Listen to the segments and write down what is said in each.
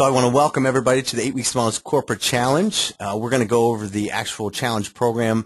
So I want to welcome everybody to the Eight Weeks Wellness Corporate Challenge. Uh, we're going to go over the actual challenge program.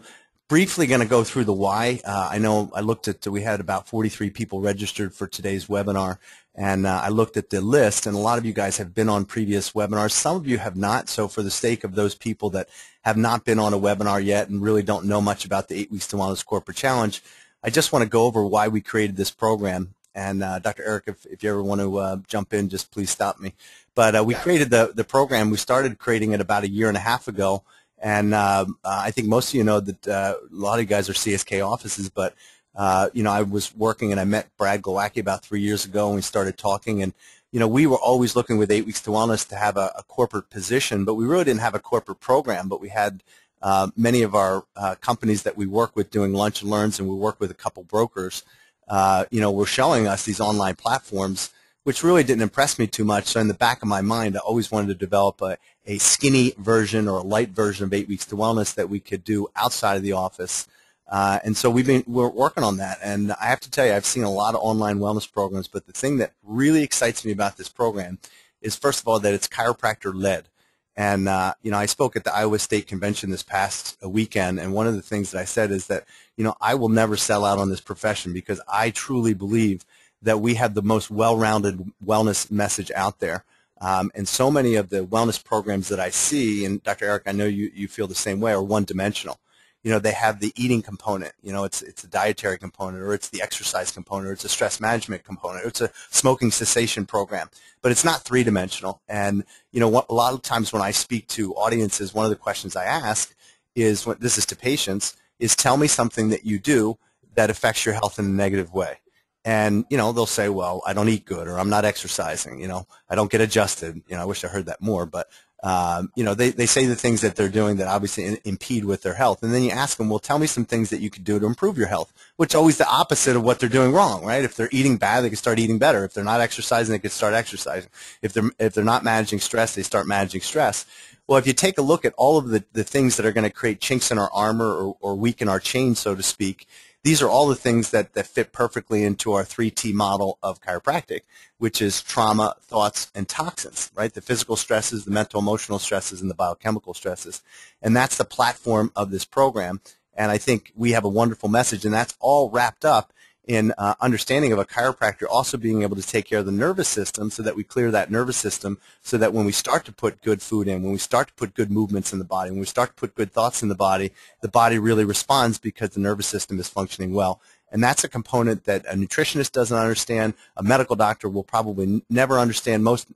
Briefly going to go through the why. Uh, I know I looked at, we had about 43 people registered for today's webinar, and uh, I looked at the list, and a lot of you guys have been on previous webinars. Some of you have not, so for the sake of those people that have not been on a webinar yet and really don't know much about the Eight Weeks to Wellness Corporate Challenge, I just want to go over why we created this program. And uh, Dr. Eric, if, if you ever want to uh, jump in, just please stop me. But uh, we created the, the program. We started creating it about a year and a half ago. And um, uh, I think most of you know that uh, a lot of you guys are CSK offices, but uh, you know, I was working and I met Brad Glowacki about three years ago and we started talking. And you know, we were always looking with Eight Weeks to Wellness to have a, a corporate position, but we really didn't have a corporate program, but we had uh, many of our uh, companies that we work with doing lunch and learns and we work with a couple brokers, uh, you know, were showing us these online platforms which really didn't impress me too much. So in the back of my mind, I always wanted to develop a, a skinny version or a light version of Eight Weeks to Wellness that we could do outside of the office. Uh, and so we've been we're working on that. And I have to tell you, I've seen a lot of online wellness programs, but the thing that really excites me about this program is first of all that it's chiropractor led. And uh, you know, I spoke at the Iowa State Convention this past weekend, and one of the things that I said is that you know I will never sell out on this profession because I truly believe that we have the most well-rounded wellness message out there. Um, and so many of the wellness programs that I see, and Dr. Eric, I know you, you feel the same way, are one-dimensional. You know, they have the eating component, you know, it's, it's a dietary component, or it's the exercise component, or it's a stress management component, or it's a smoking cessation program. But it's not three-dimensional. And, you know, what, a lot of times when I speak to audiences, one of the questions I ask is, what, this is to patients, is tell me something that you do that affects your health in a negative way and you know they'll say well i don't eat good or i'm not exercising you know? I don't get adjusted you know? I wish i heard that more but um, you know they, they say the things that they're doing that obviously in, impede with their health. And then you ask them well tell me some things that you could do to improve your health which is always the opposite of what they're doing wrong right? If they're eating bad they can start eating better. If they're not exercising they could start exercising. If they're if they're not managing stress they start managing stress. Well, if you take a look at all of the, the things that are going to create chinks in our armor or, or weaken our chain, so to speak, these are all the things that, that fit perfectly into our 3T model of chiropractic, which is trauma, thoughts, and toxins, right? The physical stresses, the mental, emotional stresses, and the biochemical stresses. And that's the platform of this program. And I think we have a wonderful message, and that's all wrapped up in uh, understanding of a chiropractor also being able to take care of the nervous system so that we clear that nervous system so that when we start to put good food in, when we start to put good movements in the body, when we start to put good thoughts in the body, the body really responds because the nervous system is functioning well. And that's a component that a nutritionist doesn't understand, a medical doctor will probably never understand, most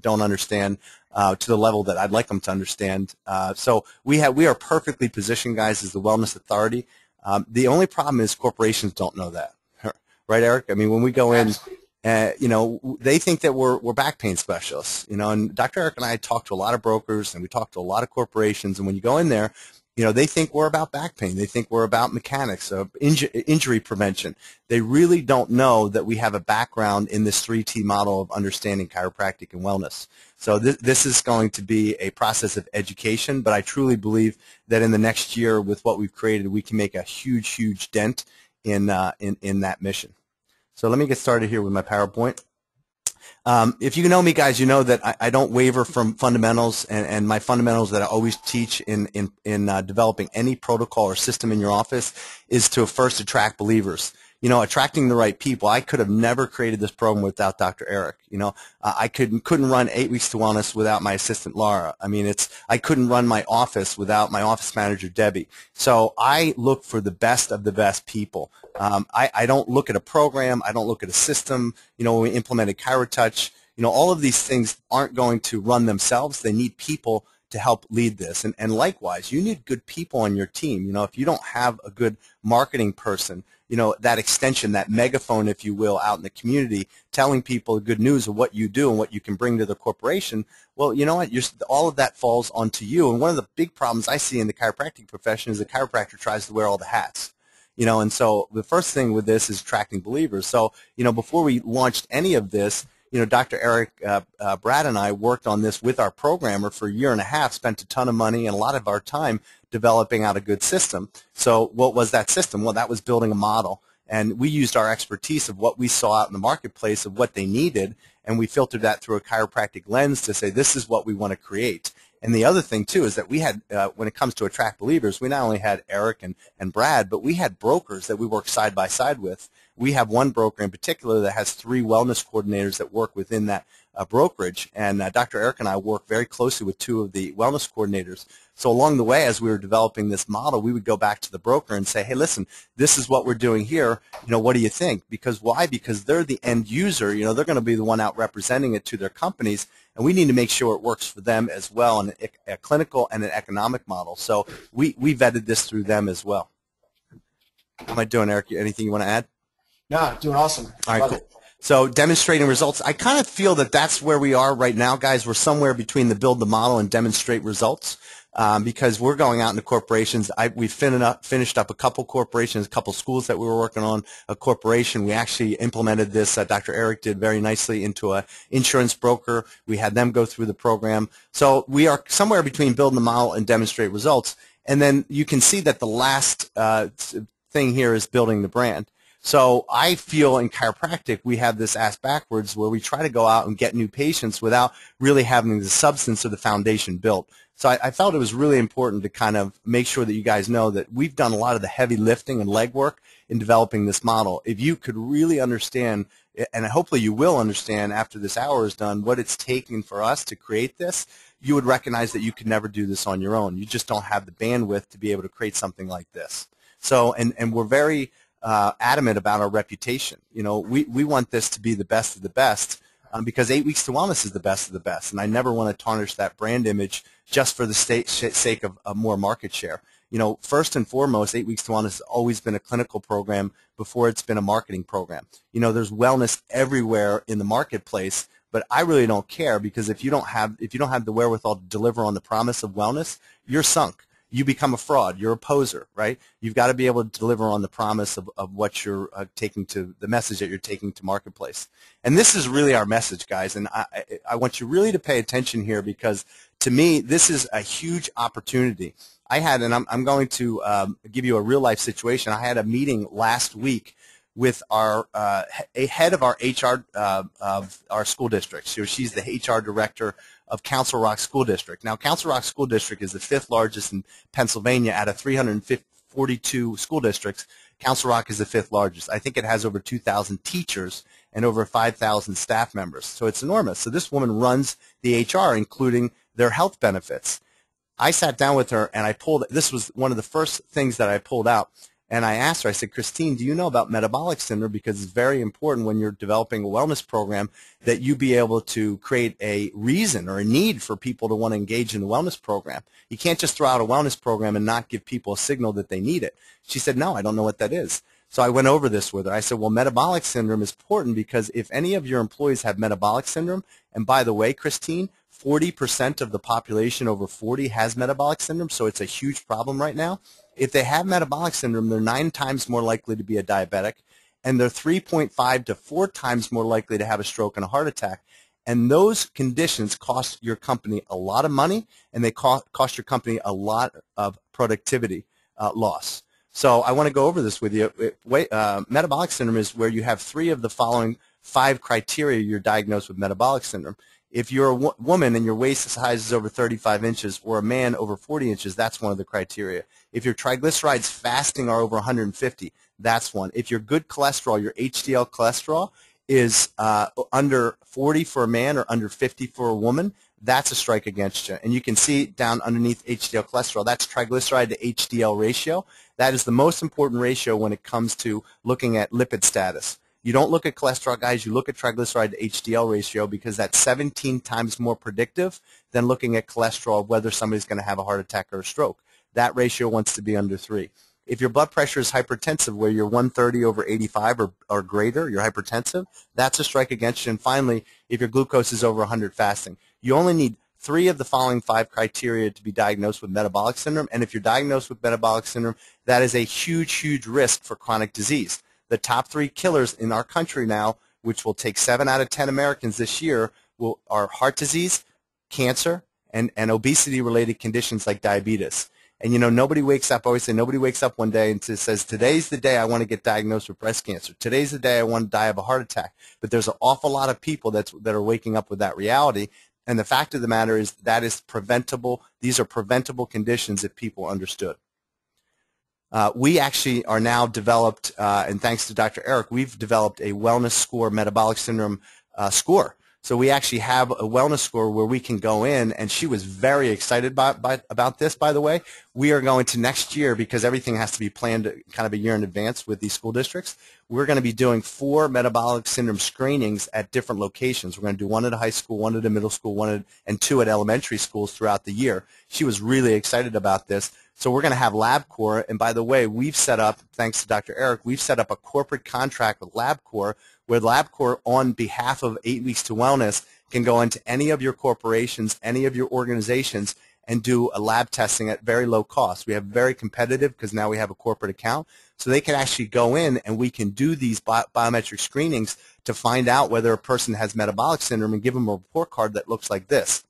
don't understand uh, to the level that I'd like them to understand. Uh, so we, have, we are perfectly positioned, guys, as the wellness authority. Um, the only problem is corporations don't know that right, Eric? I mean, when we go in, uh, you know, they think that we're, we're back pain specialists, you know, and Dr. Eric and I talk to a lot of brokers and we talk to a lot of corporations, and when you go in there, you know, they think we're about back pain. They think we're about mechanics, of inju injury prevention. They really don't know that we have a background in this 3T model of understanding chiropractic and wellness. So th this is going to be a process of education, but I truly believe that in the next year with what we've created, we can make a huge, huge dent in, uh, in, in that mission. So let me get started here with my PowerPoint. Um, if you know me, guys, you know that I, I don't waver from fundamentals, and, and, my fundamentals that I always teach in in, in uh, developing any protocol or system in your office is to first attract believers you know, attracting the right people. I could have never created this program without Dr. Eric. You know, uh, I couldn't couldn't run Eight Weeks to Wellness without my assistant Laura. I mean, it's I couldn't run my office without my office manager Debbie. So I look for the best of the best people. Um, I, I don't look at a program. I don't look at a system. You know, when we implemented ChiroTouch, you know, all of these things aren't going to run themselves. They need people to help lead this. And, and likewise, you need good people on your team. You know, if you don't have a good marketing person, you know, that extension, that megaphone, if you will, out in the community, telling people good news of what you do and what you can bring to the corporation, well, you know what, You're, all of that falls onto you. And one of the big problems I see in the chiropractic profession is the chiropractor tries to wear all the hats. You know, and so the first thing with this is attracting believers. So, you know, before we launched any of this, you know, Dr. Eric uh, uh, Brad and I worked on this with our programmer for a year and a half, spent a ton of money and a lot of our time developing out a good system. So what was that system? Well, that was building a model. And we used our expertise of what we saw out in the marketplace of what they needed and we filtered that through a chiropractic lens to say this is what we want to create. And the other thing too is that we had, uh, when it comes to attract believers, we not only had Eric and, and Brad, but we had brokers that we worked side by side with. We have one broker in particular that has three wellness coordinators that work within that uh, brokerage, and uh, Dr. Eric and I work very closely with two of the wellness coordinators. So along the way, as we were developing this model, we would go back to the broker and say, hey, listen, this is what we're doing here. You know, what do you think? Because why? Because they're the end user. You know, they're going to be the one out representing it to their companies, and we need to make sure it works for them as well in a, a clinical and an economic model. So we, we vetted this through them as well. How am I doing, Eric? Anything you want to add? No, doing awesome. All right, Love cool. It. So demonstrating results, I kind of feel that that's where we are right now, guys. We're somewhere between the build the model and demonstrate results. Um, because we're going out into corporations. I, we fin up, finished up a couple corporations, a couple schools that we were working on. A corporation, we actually implemented this. Uh, Dr. Eric did very nicely into an insurance broker. We had them go through the program. So we are somewhere between building the model and demonstrate results. And then you can see that the last uh, thing here is building the brand. So I feel in chiropractic we have this ass backwards where we try to go out and get new patients without really having the substance or the foundation built. So I, I, felt it was really important to kind of make sure that you guys know that we've done a lot of the heavy lifting and legwork in developing this model. If you could really understand, and hopefully you will understand after this hour is done, what it's taking for us to create this, you would recognize that you could never do this on your own. You just don't have the bandwidth to be able to create something like this. So, and, and we're very uh, adamant about our reputation. You know, we, we want this to be the best of the best um, because Eight Weeks to Wellness is the best of the best, and I never want to tarnish that brand image just for the state, sake of, of more market share. You know, first and foremost, Eight Weeks to Wellness has always been a clinical program before it's been a marketing program. You know, there's wellness everywhere in the marketplace, but I really don't care because if you don't have if you don't have the wherewithal to deliver on the promise of wellness, you're sunk you become a fraud. You're a poser, right? You've got to be able to deliver on the promise of, of what you're uh, taking to the message that you're taking to marketplace. And this is really our message, guys. And I, I want you really to pay attention here because to me, this is a huge opportunity. I had, and I'm, I'm going to um, give you a real life situation. I had a meeting last week with our uh, a head of our HR uh, of our school district. So she's the HR director of Council Rock School District. Now, Council Rock School District is the fifth largest in Pennsylvania out of 342 school districts. Council Rock is the fifth largest. I think it has over 2,000 teachers and over 5,000 staff members. So it's enormous. So this woman runs the HR, including their health benefits. I sat down with her and I pulled, this was one of the first things that I pulled out. And I asked her, I said, Christine, do you know about metabolic syndrome? Because it's very important when you're developing a wellness program that you be able to create a reason or a need for people to want to engage in the wellness program. You can't just throw out a wellness program and not give people a signal that they need it. She said, no, I don't know what that is. So I went over this with her. I said, well, metabolic syndrome is important because if any of your employees have metabolic syndrome, and by the way, Christine, 40% of the population over 40 has metabolic syndrome, so it's a huge problem right now. If they have metabolic syndrome, they're nine times more likely to be a diabetic, and they're 3.5 to four times more likely to have a stroke and a heart attack. And those conditions cost your company a lot of money, and they cost, your company a lot of productivity uh, loss. So I want to go over this with you. It, uh, metabolic syndrome is where you have three of the following five criteria you're diagnosed with metabolic syndrome. If you're a woman and your waist size is over 35 inches or a man over 40 inches, that's one of the criteria. If your triglycerides fasting are over 150, that's one. If your good cholesterol, your HDL cholesterol, is uh, under 40 for a man or under 50 for a woman, that's a strike against you. And you can see down underneath HDL cholesterol, that's triglyceride to HDL ratio. That is the most important ratio when it comes to looking at lipid status. You don't look at cholesterol, guys. You look at triglyceride to HDL ratio because that's 17 times more predictive than looking at cholesterol, whether somebody's going to have a heart attack or a stroke. That ratio wants to be under 3. If your blood pressure is hypertensive, where you're 130 over 85 or, or greater, you're hypertensive, that's a strike against you. And finally, if your glucose is over 100 fasting, you only need three of the following five criteria to be diagnosed with metabolic syndrome. And if you're diagnosed with metabolic syndrome, that is a huge, huge risk for chronic disease the top three killers in our country now, which will take seven out of ten Americans this year, will, are heart disease, cancer, and, and obesity-related conditions like diabetes. And you know, nobody wakes up, I always say nobody wakes up one day and says, today's the day I want to get diagnosed with breast cancer. Today's the day I want to die of a heart attack. But there's an awful lot of people that's, that are waking up with that reality. And the fact of the matter is that is preventable. These are preventable conditions if people understood. Uh, we actually are now developed, uh, and thanks to Dr. Eric, we've developed a wellness score, metabolic syndrome uh, score so we actually have a wellness score where we can go in, and she was very excited by, by, about this, by the way. We are going to next year, because everything has to be planned kind of a year in advance with these school districts, we're going to be doing four metabolic syndrome screenings at different locations. We're going to do one at a high school, one at a middle school, one at, and two at elementary schools throughout the year. She was really excited about this. So we're going to have LabCorp, and by the way, we've set up, thanks to Dr. Eric, we've set up a corporate contract with LabCorp where LabCorp, on behalf of Eight Weeks to Wellness, can go into any of your corporations, any of your organizations, and do a lab testing at very low cost. We have very competitive because now we have a corporate account. So they can actually go in and we can do these bi biometric screenings to find out whether a person has metabolic syndrome and give them a report card that looks like this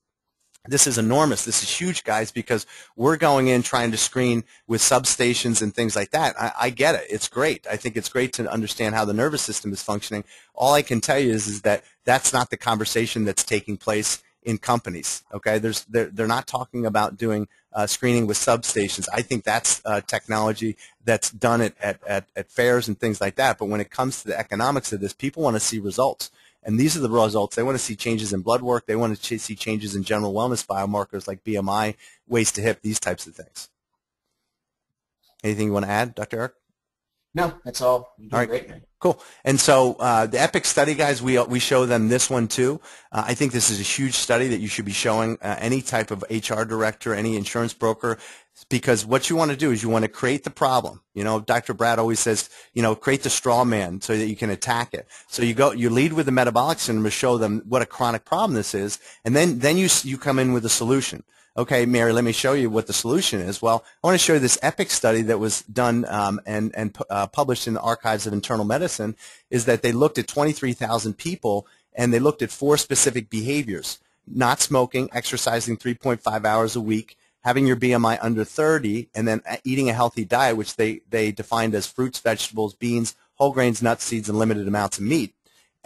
this is enormous. This is huge, guys, because we're going in trying to screen with substations and things like that. I, I, get it. It's great. I think it's great to understand how the nervous system is functioning. All I can tell you is, is that that's not the conversation that's taking place in companies. Okay, There's, they're, they're not talking about doing uh, screening with substations. I think that's uh, technology that's done it at, at, at fairs and things like that. But when it comes to the economics of this, people want to see results. And these are the results. They want to see changes in blood work. They want to see changes in general wellness biomarkers like BMI, waist to hip, these types of things. Anything you want to add, Dr. Eric? No, that's all. all right, great. cool. And so uh, the EPIC study, guys, we we show them this one too. Uh, I think this is a huge study that you should be showing uh, any type of HR director, any insurance broker, because what you want to do is you want to create the problem. You know, Dr. Brad always says, you know, create the straw man so that you can attack it. So you go, you lead with the metabolic syndrome to show them what a chronic problem this is, and then then you you come in with a solution okay, Mary, let me show you what the solution is. Well, I want to show you this EPIC study that was done um, and, and uh, published in the Archives of Internal Medicine is that they looked at 23,000 people and they looked at four specific behaviors, not smoking, exercising 3.5 hours a week, having your BMI under 30, and then uh, eating a healthy diet, which they, they defined as fruits, vegetables, beans, whole grains, nuts, seeds, and limited amounts of meat.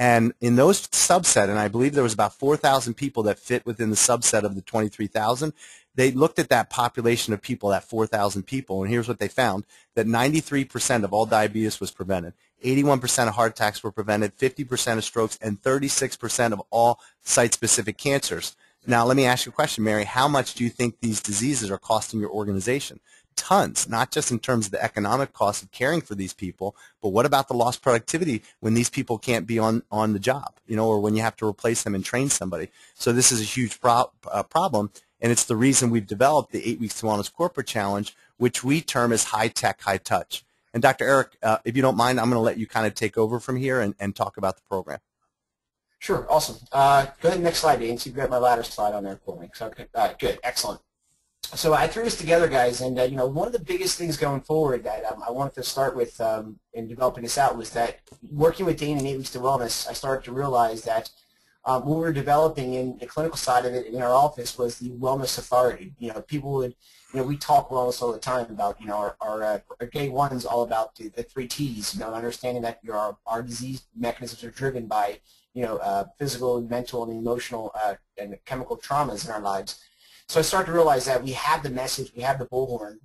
And in those subset, and I believe there was about 4,000 people that fit within the subset of the 23,000, they looked at that population of people, that 4,000 people, and here's what they found, that 93% of all diabetes was prevented. 81% of heart attacks were prevented, 50% of strokes, and 36% of all site-specific cancers. Now, let me ask you a question, Mary. How much do you think these diseases are costing your organization? Tons, not just in terms of the economic cost of caring for these people, but what about the lost productivity when these people can't be on, on the job, you know, or when you have to replace them and train somebody. So this is a huge pro uh, problem, and it's the reason we've developed the Eight Weeks to Wellness Corporate Challenge, which we term as high-tech, high-touch. And Dr. Eric, uh, if you don't mind, I'm going to let you kind of take over from here and, and talk about the program. Sure, awesome. Uh, go ahead, next slide, Dean. So you've got my ladder slide on there for me. Okay, right, good, excellent so I threw this together, guys, and uh, you know one of the biggest things going forward that um, I wanted to start with um, in developing this out was that working with Dane and Eight Weeks to Wellness, I started to realize that um, what we were developing in the clinical side of it in our office was the wellness authority. You know, people would, you know, we talk wellness all the time about, you know, our, our, uh, our day one is all about the, the three T's, you know, understanding that your, our, our disease mechanisms are driven by, you know, uh, physical, mental, and emotional uh, and chemical traumas in our lives so I started to realize that we have the message, we have the bullhorn.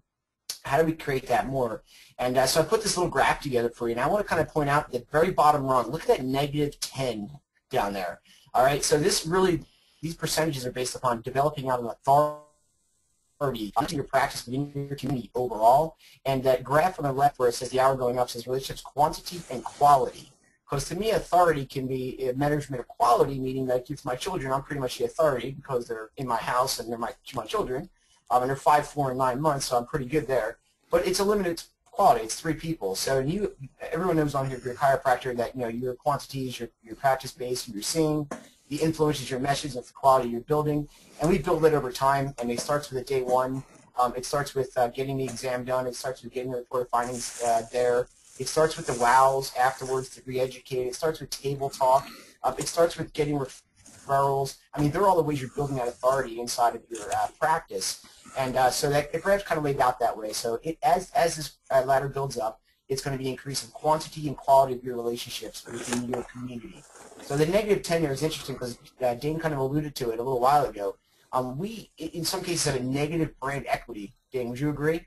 How do we create that more? And uh, so I put this little graph together for you, and I want to kind of point out the very bottom rung. Look at that negative 10 down there. All right, so this really, these percentages are based upon developing out an authority into your practice within your community overall. And that graph on the left where it says the hour going up says relationships quantity and quality. Because to me, authority can be a measurement of quality, meaning that with my children, I'm pretty much the authority because they're in my house and they're my, my children. Um, and they're five, four, and nine months, so I'm pretty good there. But it's a limited quality. It's three people. So you, everyone knows on here, you're chiropractor, that you know your quantities, your, your practice base, you're seeing, the influences your message of the quality you're building. And we build it over time, and it starts with a day one. Um, it starts with uh, getting the exam done. It starts with getting the report of findings uh, there. It starts with the wows afterwards to re-educate. It starts with table talk. Uh, it starts with getting referrals. I mean, they're all the ways you're building that authority inside of your uh, practice. And uh, so that the graph's kind of laid out that way. So it, as, as this uh, ladder builds up, it's going to be increasing quantity and quality of your relationships within your community. So the negative 10 there is interesting because uh, Dane kind of alluded to it a little while ago. Um, we, in some cases, have a negative brand equity. Dane, would you agree?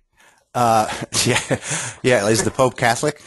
Uh, yeah, yeah. Is the Pope Catholic?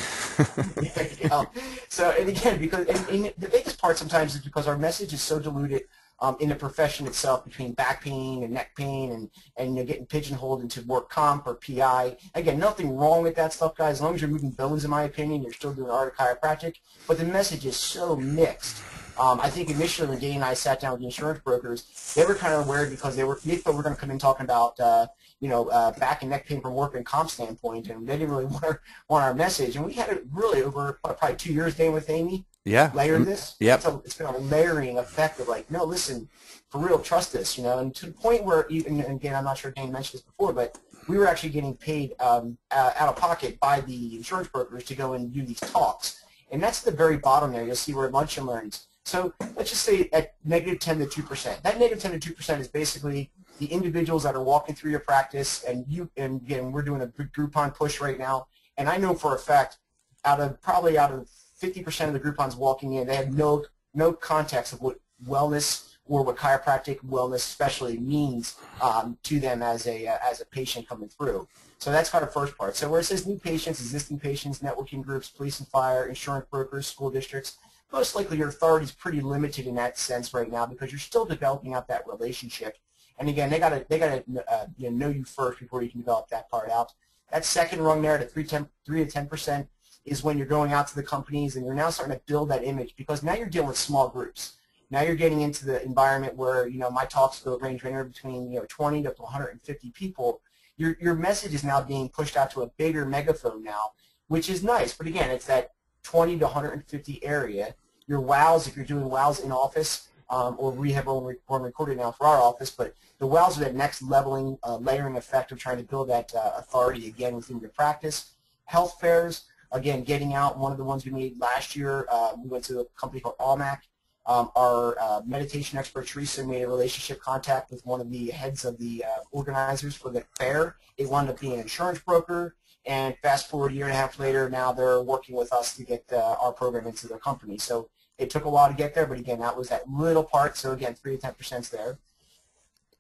yeah, So, and again, because and, and the biggest part sometimes is because our message is so diluted um, in the profession itself between back pain and neck pain and, and you know, getting pigeonholed into work comp or PI. Again, nothing wrong with that stuff, guys. As long as you're moving bones, in my opinion, you're still doing art of chiropractic. But the message is so mixed. Um, I think initially when Dane and I sat down with the insurance brokers, they were kind of worried because they were they thought we were going to come in talking about uh, you know uh, back and neck pain from work and comp standpoint, and they didn't really want our, want our message. And we had it really over probably two years, Dane, with Amy. Yeah. Layer this. Yeah. It's, it's been a layering effect of like, no, listen, for real, trust this, you know, and to the point where even again, I'm not sure Dane mentioned this before, but we were actually getting paid um, uh, out of pocket by the insurance brokers to go and do these talks. And that's the very bottom there. You'll see where lunch and learns. So let's just say at negative 10 to 2%. That negative 10 to 2% is basically the individuals that are walking through your practice, and you, and again, we're doing a Groupon push right now, and I know for a fact, out of probably out of 50% of the Groupons walking in, they have no no context of what wellness or what chiropractic wellness especially means um, to them as a uh, as a patient coming through. So that's kind of first part. So where it says new patients, existing patients, networking groups, police and fire, insurance brokers, school districts, most likely your authority is pretty limited in that sense right now because you're still developing out that relationship. And again, they gotta they gotta uh, you know, know you first before you can develop that part out. That second rung there, the three, 10, three to ten percent, is when you're going out to the companies and you're now starting to build that image because now you're dealing with small groups. Now you're getting into the environment where, you know, my talks go range anywhere between, you know, 20 to 150 people. Your, your message is now being pushed out to a bigger megaphone now, which is nice. But again, it's that 20 to 150 area. Your wows, if you're doing wows in office, um, or we have one, one recorded now for our office, but the wows are that next leveling, uh, layering effect of trying to build that uh, authority again within your practice. Health fairs, again, getting out, one of the ones we made last year, uh, we went to a company called Almac. Um, our uh, meditation expert, Teresa, made a relationship contact with one of the heads of the uh, organizers for the fair. It wound up being an insurance broker, and fast forward a year and a half later, now they're working with us to get uh, our program into their company. So it took a while to get there, but again, that was that little part. So again, 3 to 10% is there.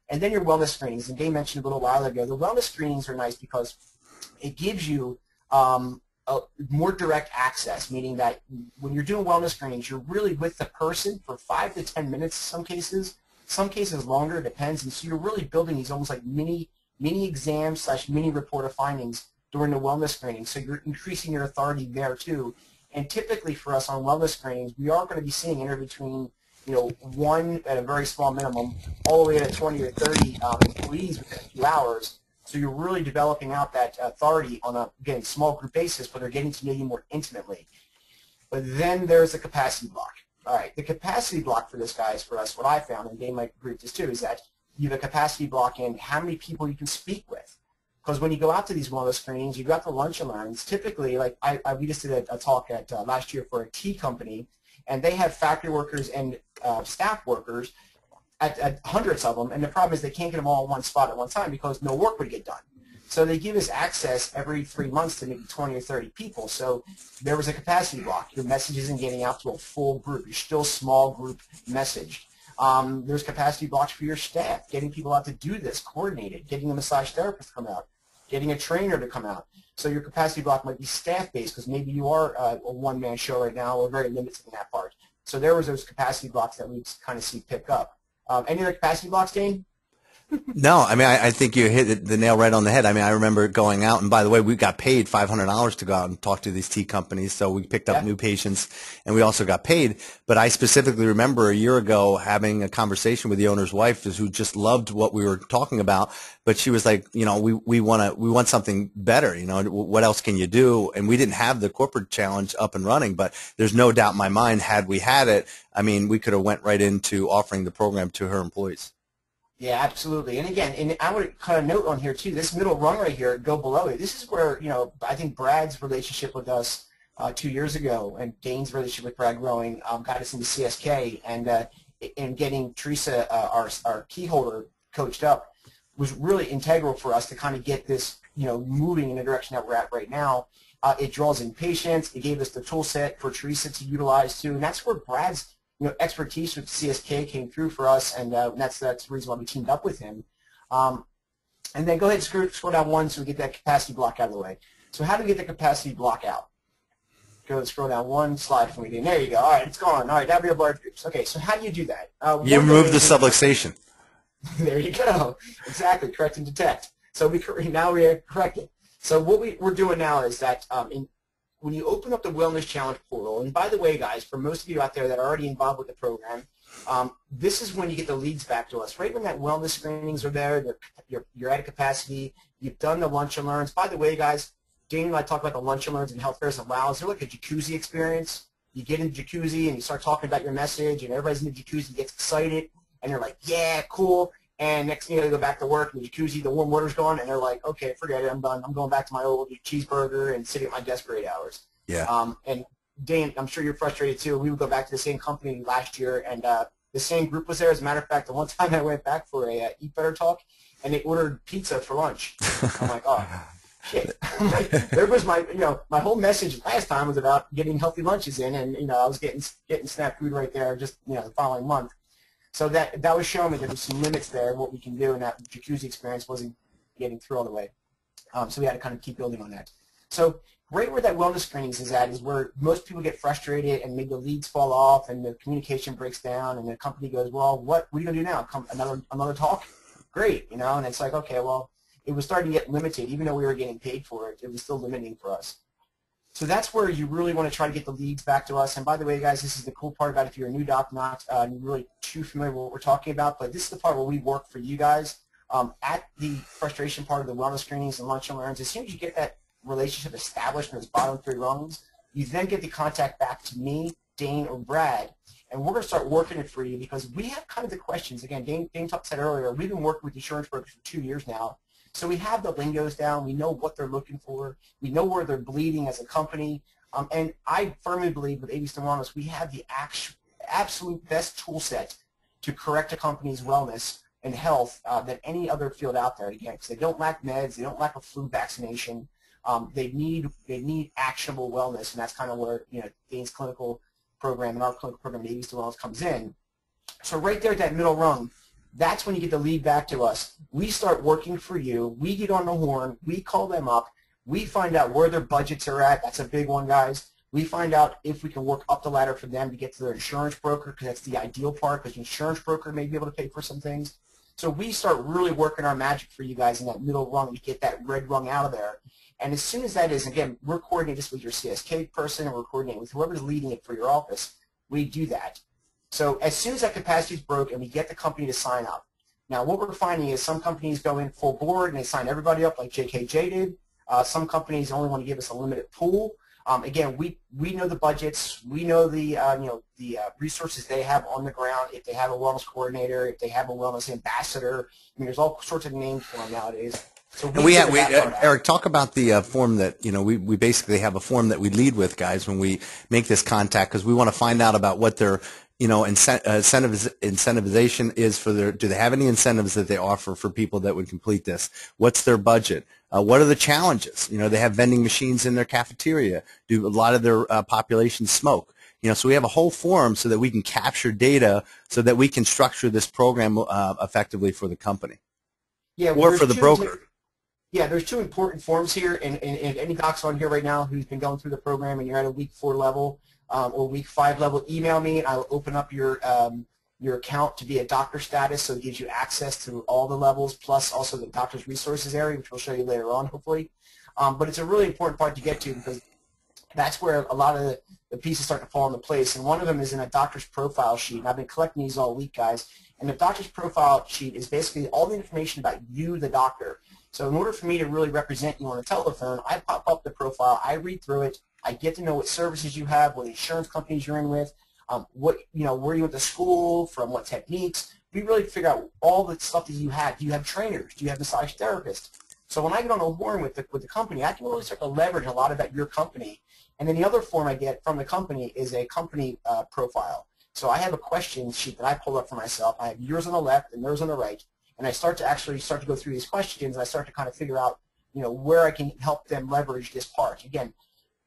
And then your wellness screenings. And Dave mentioned a little while ago, the wellness screenings are nice because it gives you um, a more direct access, meaning that when you're doing wellness screenings, you're really with the person for five to ten minutes in some cases, some cases longer, it depends. And so you're really building these almost like mini mini exams slash mini report of findings during the wellness screening. So you're increasing your authority there too. And typically for us on wellness screenings, we are going to be seeing anywhere between you know, one at a very small minimum, all the way to 20 or 30 um, employees within a few hours so you're really developing out that authority on a, again, small group basis, but they're getting to know you more intimately. But then there's the capacity block. All right, the capacity block for this, guys, for us, what I found, and they might agree with this too, is that you have a capacity block in how many people you can speak with. Because when you go out to these wellness screenings, you've got the lunch and learns. Typically, like I, I we just did a, a talk at uh, last year for a tea company, and they have factory workers and uh, staff workers at, at, hundreds of them, and the problem is they can't get them all in one spot at one time because no work would get done. So they give us access every three months to maybe 20 or 30 people. So there was a capacity block. Your message isn't getting out to a full group. You're still small group message. Um, there's capacity blocks for your staff, getting people out to do this, coordinated, getting a massage therapist to come out, getting a trainer to come out. So your capacity block might be staff-based because maybe you are uh, a one-man show right now or very limited in that part. So there was those capacity blocks that we kind of see pick up. Um, any other capacity blocks, Dane? No, I mean, I, I, think you hit the nail right on the head. I mean, I remember going out, and by the way, we got paid $500 to go out and talk to these tea companies. So we picked up yeah. new patients, and we also got paid. But I specifically remember a year ago having a conversation with the owner's wife who just loved what we were talking about. But she was like, you know, we, we want to, we want something better. You know, what else can you do? And we didn't have the corporate challenge up and running, but there's no doubt in my mind, had we had it, I mean, we could have went right into offering the program to her employees. Yeah, absolutely. And again, and I would kind of note on here too, this middle rung right here, go below it. This is where, you know, I think Brad's relationship with us uh, two years ago and Dane's relationship with Brad growing um, got us into CSK. And uh, in getting Teresa, uh, our, our key holder, coached up was really integral for us to kind of get this, you know, moving in the direction that we're at right now. Uh, it draws in patients. It gave us the tool set for Teresa to utilize too, and that's where Brad's you know expertise with CSK came through for us, and uh, that's that's the reason why we teamed up with him. Um, and then go ahead and scroll, scroll down one so we get that capacity block out of the way. So how do we get the capacity block out? Go and scroll down one slide for me. There you go. All right, it's gone. All right, W large groups. Okay, so how do you do that? Uh, you remove the subluxation. there you go. Exactly, correct and detect. So we now we are corrected. So what we, we're doing now is that um, in, when you open up the Wellness Challenge portal, and by the way, guys, for most of you out there that are already involved with the program, um, this is when you get the leads back to us. Right when that wellness screenings are there, you're, you're at a capacity, you've done the lunch and learns. By the way, guys, Daniel I talk about the lunch and learns and health fairs and wows. They're like a jacuzzi experience. You get in the jacuzzi and you start talking about your message, and everybody's in the jacuzzi gets excited, and they're like, yeah, cool. And next thing you know, they go back to work, and the jacuzzi, the warm water's gone, and they're like, okay, forget it, I'm done. I'm going back to my old cheeseburger and sitting at my desk for eight hours. Yeah. Um, and Dan, I'm sure you're frustrated too. We would go back to the same company last year, and uh, the same group was there. As a matter of fact, the one time I went back for a uh, Eat Better talk, and they ordered pizza for lunch. I'm like, oh, shit. like, there was my, you know, my whole message last time was about getting healthy lunches in, and you know, I was getting getting snap food right there just you know the following month. So that that was showing me there was some limits there, what we can do, and that jacuzzi experience wasn't getting through all the way. Um, so we had to kind of keep building on that. So right where that wellness screenings is at is where most people get frustrated and maybe the leads fall off and the communication breaks down and the company goes, well, what, what are you going to do now? Come another another talk? Great, you know, and it's like, okay, well, it was starting to get limited. Even though we were getting paid for it, it was still limiting for us. So that's where you really want to try to get the leads back to us. And by the way, guys, this is the cool part about if you're a new doc, not uh, really too familiar with what we're talking about, but this is the part where we work for you guys. Um, at the frustration part of the wellness screenings and lunch and learns, as soon as you get that relationship established in those bottom three rungs, you then get the contact back to me, Dane, or Brad, and we're going to start working it for you because we have kind of the questions. Again, Dane, Dane said earlier, we've been working with insurance brokers for two years now, so we have the lingos down. We know what they're looking for. We know where they're bleeding as a company. Um, and I firmly believe with ABC Wellness, we have the absolute best tool set to correct a company's wellness and health uh, than any other field out there. Again, because they don't lack meds, they don't lack a flu vaccination. Um, they need they need actionable wellness, and that's kind of where you know Dane's clinical program and our clinical program at ABC Wellness comes in. So right there at that middle rung, that's when you get the lead back to us. We start working for you. We get on the horn. We call them up. We find out where their budgets are at. That's a big one, guys. We find out if we can work up the ladder for them to get to their insurance broker because that's the ideal part because the insurance broker may be able to pay for some things. So we start really working our magic for you guys in that middle rung to get that red rung out of there. And as soon as that is, again, we're coordinating this with your CSK person and we're coordinating with whoever's leading it for your office. We do that. So as soon as that capacity is broke and we get the company to sign up, now what we're finding is some companies go in full board and they sign everybody up like JKJ did. Uh, some companies only want to give us a limited pool. Um, again, we, we know the budgets, we know the uh, you know the uh, resources they have on the ground. If they have a wellness coordinator, if they have a wellness ambassador, I mean, there's all sorts of names for them nowadays. So we, we, have, we uh, Eric, talk about the uh, form that you know we, we basically have a form that we lead with guys when we make this contact because we want to find out about what their you know, incentiviz- incentivization is for their, do they have any incentives that they offer for people that would complete this? What's their budget? Uh, what are the challenges? You know, they have vending machines in their cafeteria. Do a lot of their uh, population smoke? You know, so we have a whole form so that we can capture data so that we can structure this program uh, effectively for the company. Yeah, or for the broker. yeah, there's two important forms here, and, and, and any docs on here right now who's been going through the program and you're at a week four level, um, or week five level, email me. And I'll open up your um, your account to be a doctor status, so it gives you access to all the levels, plus also the doctor's resources area, which we'll show you later on, hopefully. Um, but it's a really important part to get to because that's where a lot of the, pieces start to fall into place. And one of them is in a doctor's profile sheet. And I've been collecting these all week, guys. And the doctor's profile sheet is basically all the information about you, the doctor. So in order for me to really represent you on the telephone, I pop up the profile, I read through it, I get to know what services you have, what insurance companies you're in with, um, what you know, where you went to school, from what techniques. We really figure out all the stuff that you have. Do you have trainers? Do you have massage therapists? So when I get on a horn with the, with the company, I can really start to leverage a lot about your company. And then the other form I get from the company is a company uh, profile. So I have a question sheet that I pull up for myself. I have yours on the left and yours on the right, and I start to actually start to go through these questions, and I start to kind of figure out, you know, where I can help them leverage this part. Again,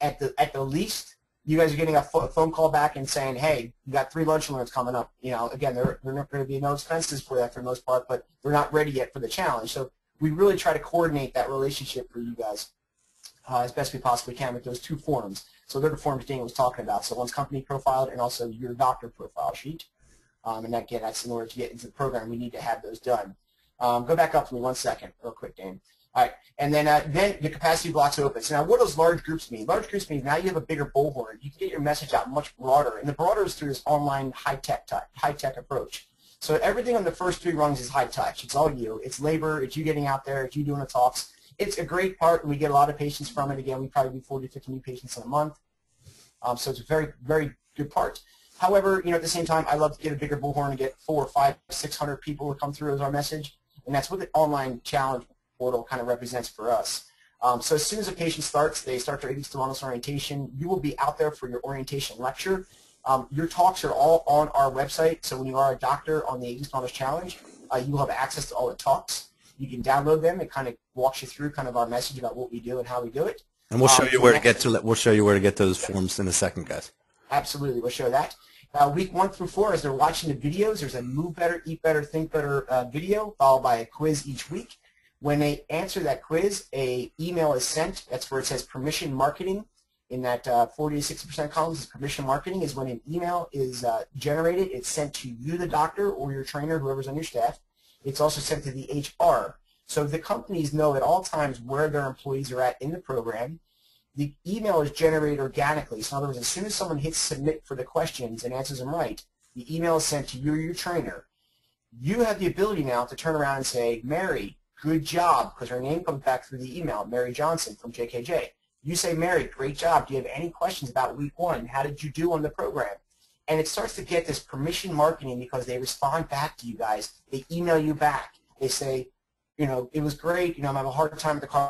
at the at the least, you guys are getting a phone call back and saying, hey, you got three lunch learns coming up. You know, again, there, there are not going to be no expenses for that for the most part, but they're not ready yet for the challenge. So we really try to coordinate that relationship for you guys uh, as best we possibly can with those two forms. So they're the forms Daniel was talking about. So one's company profiled and also your doctor profile sheet. Um, and again, that's in order to get into the program, we need to have those done. Um, go back up for me one second, real quick, Dan. All right, and then uh, then the capacity blocks open. So now what does large groups mean? Large groups mean now you have a bigger bullhorn. You can get your message out much broader, and the broader is through this online high-tech type, high-tech approach. So everything on the first three rungs is high touch. It's all you. It's labor. It's you getting out there. It's you doing the talks. It's a great part, and we get a lot of patients from it. Again, we probably do 40, to 50 new patients in a month. Um, so it's a very, very good part. However, you know, at the same time, I love to get a bigger bullhorn and get four, five, six hundred people to come through as our message, and that's what the online challenge portal kind of represents for us. Um, so as soon as a patient starts, they start their Eight Weeks to Wellness orientation, you will be out there for your orientation lecture. Um, your talks are all on our website, so when you are a doctor on the Eight Weeks to Wellness challenge, uh, you will have access to all the talks. You can download them. It kind of walks you through kind of our message about what we do and how we do it. And we'll show um, you where to get to. We'll show you where to get those forms in a second, guys. Absolutely, we'll show that. Uh, week one through four, as they're watching the videos, there's a Move Better, Eat Better, Think Better uh, video, followed by a quiz each week. When they answer that quiz, a email is sent. That's where it says permission marketing. In that uh, 40 to 60% columns is permission marketing is when an email is uh, generated. It's sent to you, the doctor, or your trainer, whoever's on your staff. It's also sent to the HR. So the companies know at all times where their employees are at in the program. The email is generated organically. So in other words, as soon as someone hits submit for the questions and answers them right, the email is sent to you or your trainer. You have the ability now to turn around and say, Mary, good job, because her name comes back through the email, Mary Johnson from JKJ. You say, Mary, great job. Do you have any questions about week one? How did you do on the program? And it starts to get this permission marketing because they respond back to you guys. They email you back. They say, you know, it was great. You know, I'm having a hard time with the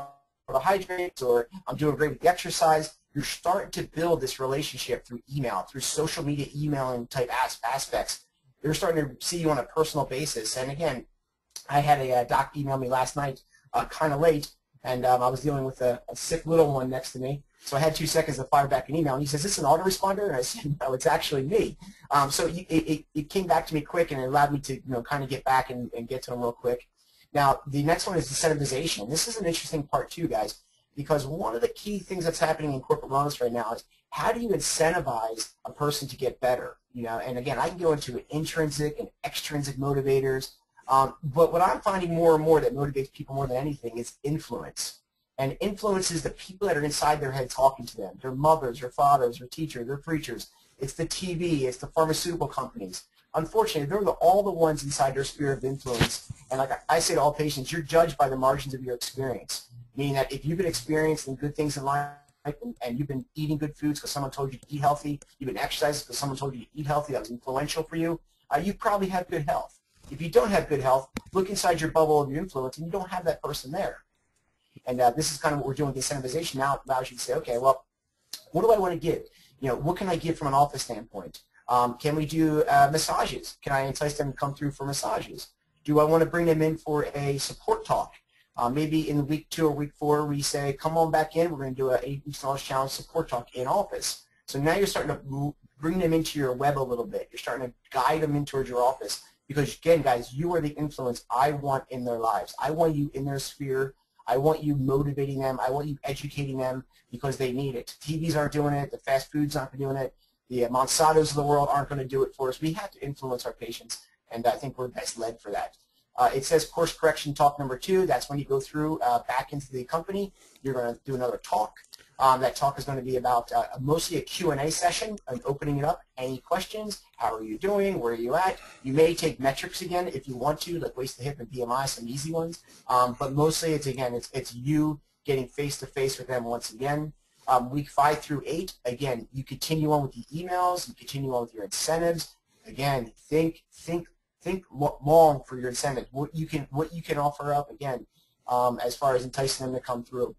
carbohydrates or I'm doing great with the exercise. You're starting to build this relationship through email, through social media emailing type aspects. They're starting to see you on a personal basis. And again, I had a, a uh, doc email me last night, uh, kind of late, and um, I was dealing with a, a, sick little one next to me. So I had two seconds to fire back an email, and he says, "Is this an autoresponder?" And I said, "No, it's actually me." Um, so it, it, it, came back to me quick, and it allowed me to you know kind of get back and, and get to him real quick. Now the next one is incentivization. This is an interesting part too, guys, because one of the key things that's happening in corporate wellness right now is how do you incentivize a person to get better? You know, and again, I can go into intrinsic and extrinsic motivators. Um, but what I'm finding more and more that motivates people more than anything is influence. And influence is the people that are inside their head talking to them, their mothers, their fathers, their teachers, their preachers. It's the TV, it's the pharmaceutical companies. Unfortunately, they're the, all the ones inside their sphere of influence. And like I say to all patients, you're judged by the margins of your experience. Meaning that if you've been experiencing good things in life and, you've been eating good foods because someone told you to eat healthy, you've been exercising because someone told you to eat healthy, that was influential for you, uh, you probably have good health. If you don't have good health, look inside your bubble of your influence, and you don't have that person there. And uh, this is kind of what we're doing with incentivization now. It allows you to say, okay, well, what do I want to give? You know, what can I give from an office standpoint? Um, can we do uh, massages? Can I entice them to come through for massages? Do I want to bring them in for a support talk? Uh, maybe in week two or week four, we say, come on back in. We're going to do an eight-week challenge support talk in office. So now you're starting to bring them into your web a little bit. You're starting to guide them in towards your office. Because again, guys, you are the influence I want in their lives. I want you in their sphere. I want you motivating them. I want you educating them because they need it. TVs aren't doing it. The fast foods aren't doing it. The Monsantos of the world aren't going to do it for us. We have to influence our patients, and I think we're best led for that. Uh, it says course correction talk number two. That's when you go through uh, back into the company. You're going to do another talk. Um, that talk is going to be about uh, mostly a Q&A session and opening it up. Any questions? How are you doing? Where are you at? You may take metrics again if you want to, like waist to hip and BMI, some easy ones. Um, but mostly it's, again, it's, it's you getting face-to-face -face with them once again. Um, week five through eight, again, you continue on with the emails. You continue on with your incentives. Again, think, think, think long for your incentives. What you can, what you can offer up again, um, as far as enticing them to come through.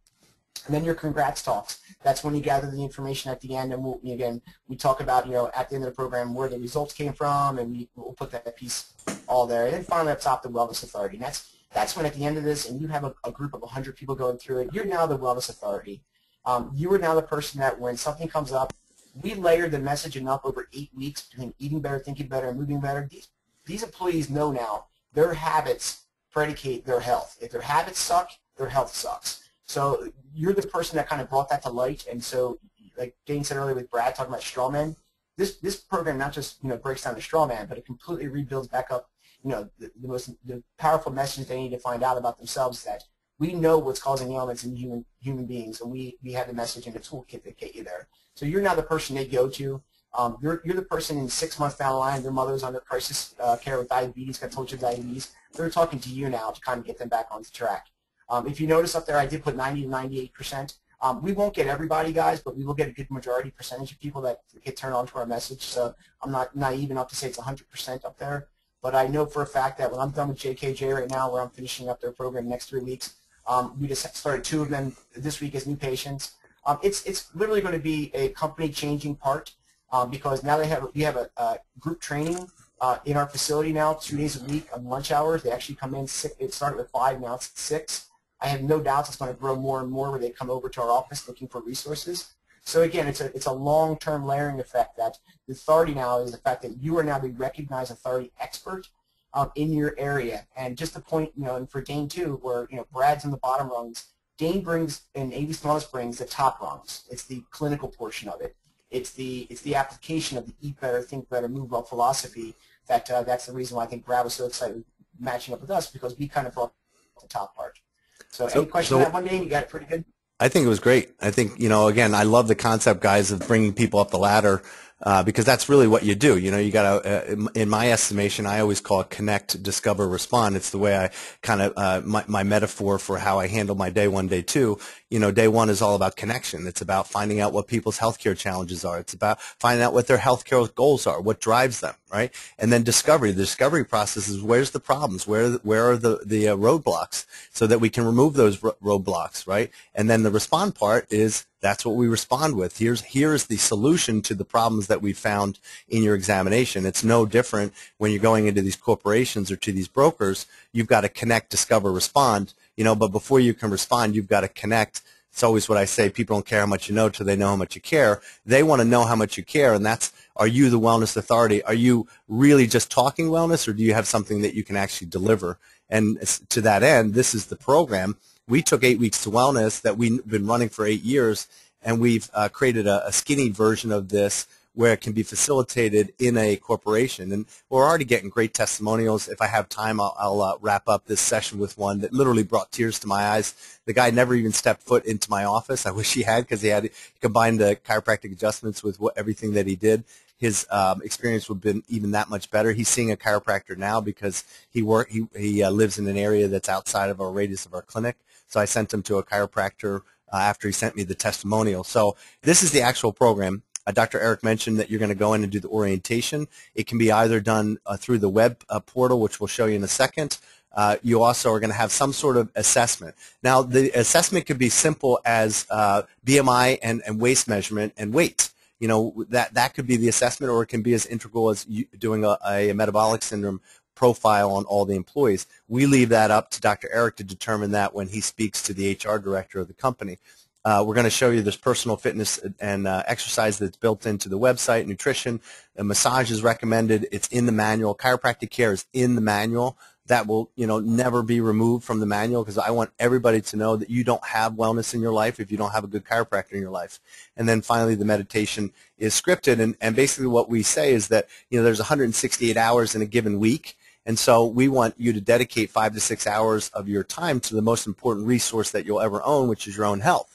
And then your congrats talks. That's when you gather the information at the end, and we'll, again, we talk about, you know, at the end of the program where the results came from, and we, will put that piece all there. And then finally up top, the Wellness Authority. And that's, that's when at the end of this, and you have a, a group of 100 people going through it, you're now the Wellness Authority. Um, you are now the person that when something comes up, we layered the messaging up over eight weeks between eating better, thinking better, and moving better. These, these employees know now their habits predicate their health. If their habits suck, their health sucks. So you're the person that kind of brought that to light. And so, like Dane said earlier with Brad talking about straw men, this this program not just you know breaks down the straw man, but it completely rebuilds back up you know the, the most the powerful message they need to find out about themselves that we know what's causing ailments in human human beings, and we we have the message in the toolkit that get you there. So you're now the person they go to. Um, you're, you're the person in six months down the line, their mother's under crisis uh, care with diabetes, got told you diabetes. They're talking to you now to kind of get them back on the track. Um, if you notice up there, I did put 90 to 98 percent. Um, we won't get everybody, guys, but we will get a good majority percentage of people that get turned on to our message. So I'm not naive enough to say it's 100% up there. But I know for a fact that when I'm done with JKJ right now, where I'm finishing up their program next three weeks, um, we just started two of them this week as new patients. Um, it's it's literally going to be a company changing part um, because now they have we have a, a group training uh, in our facility now two days a week on lunch hours. They actually come in. Six, it started with five, now it's six. I have no doubts it's going to grow more and more where they come over to our office looking for resources. So again, it's a it's a long-term layering effect that the authority now is the fact that you are now the recognized authority expert um, in your area. And just the point, you know, and for Dane too, where you know Brad's in the bottom rungs, Dane brings and AV Wellness brings the top rungs. It's the clinical portion of it. It's the it's the application of the eat better, think better, move well philosophy. That uh, that's the reason why I think Brad was so excited matching up with us because we kind of brought the top part. So, so any questions so, on that one, Dane? You got it pretty good. I think it was great. I think you know, again, I love the concept, guys, of bringing people up the ladder uh, because that's really what you do. You know, you got to, uh, in my estimation, I always call it connect, discover, respond. It's the way I kind of, uh, my, my metaphor for how I handle my day one, day two. You know, day one is all about connection. It's about finding out what people's healthcare challenges are. It's about finding out what their healthcare goals are, what drives them, right? And then discovery. The discovery process is where's the problems, where where are the the uh, roadblocks, so that we can remove those roadblocks, right? And then the respond part is that's what we respond with. Here's here's the solution to the problems that we found in your examination. It's no different when you're going into these corporations or to these brokers. You've got to connect, discover, respond. You know, but before you can respond, you've got to connect. It's always what I say. People don't care how much you know till they know how much you care. They want to know how much you care, and that's are you the wellness authority? Are you really just talking wellness, or do you have something that you can actually deliver? And to that end, this is the program we took eight weeks to wellness that we've been running for eight years, and we've uh, created a, a, skinny version of this where it can be facilitated in a corporation. And we're already getting great testimonials. If I have time, I'll, I'll uh, wrap up this session with one that literally brought tears to my eyes. The guy never even stepped foot into my office. I wish he had because he had combined the chiropractic adjustments with what, everything that he did his um, experience would have been even that much better. He's seeing a chiropractor now because he work he he uh, lives in an area that's outside of our radius of our clinic. So I sent him to a chiropractor uh, after he sent me the testimonial. So this is the actual program. Uh, Dr. Eric mentioned that you're going to go in and do the orientation. It can be either done uh, through the web uh, portal, which we'll show you in a second. Uh, you also are going to have some sort of assessment. Now, the assessment could be simple as uh, BMI and, and waist measurement and weight you know that that could be the assessment or it can be as integral as doing a, a, metabolic syndrome profile on all the employees. We leave that up to Dr. Eric to determine that when he speaks to the HR director of the company. Uh, we're going to show you this personal fitness and uh, exercise that's built into the website, nutrition, a massage is recommended. It's in the manual. Chiropractic care is in the manual. That will, you know, never be removed from the manual because I want everybody to know that you don't have wellness in your life if you don't have a good chiropractor in your life. And then finally, the meditation is scripted, and, and basically what we say is that, you know, there's 168 hours in a given week, and so we want you to dedicate five to six hours of your time to the most important resource that you'll ever own, which is your own health.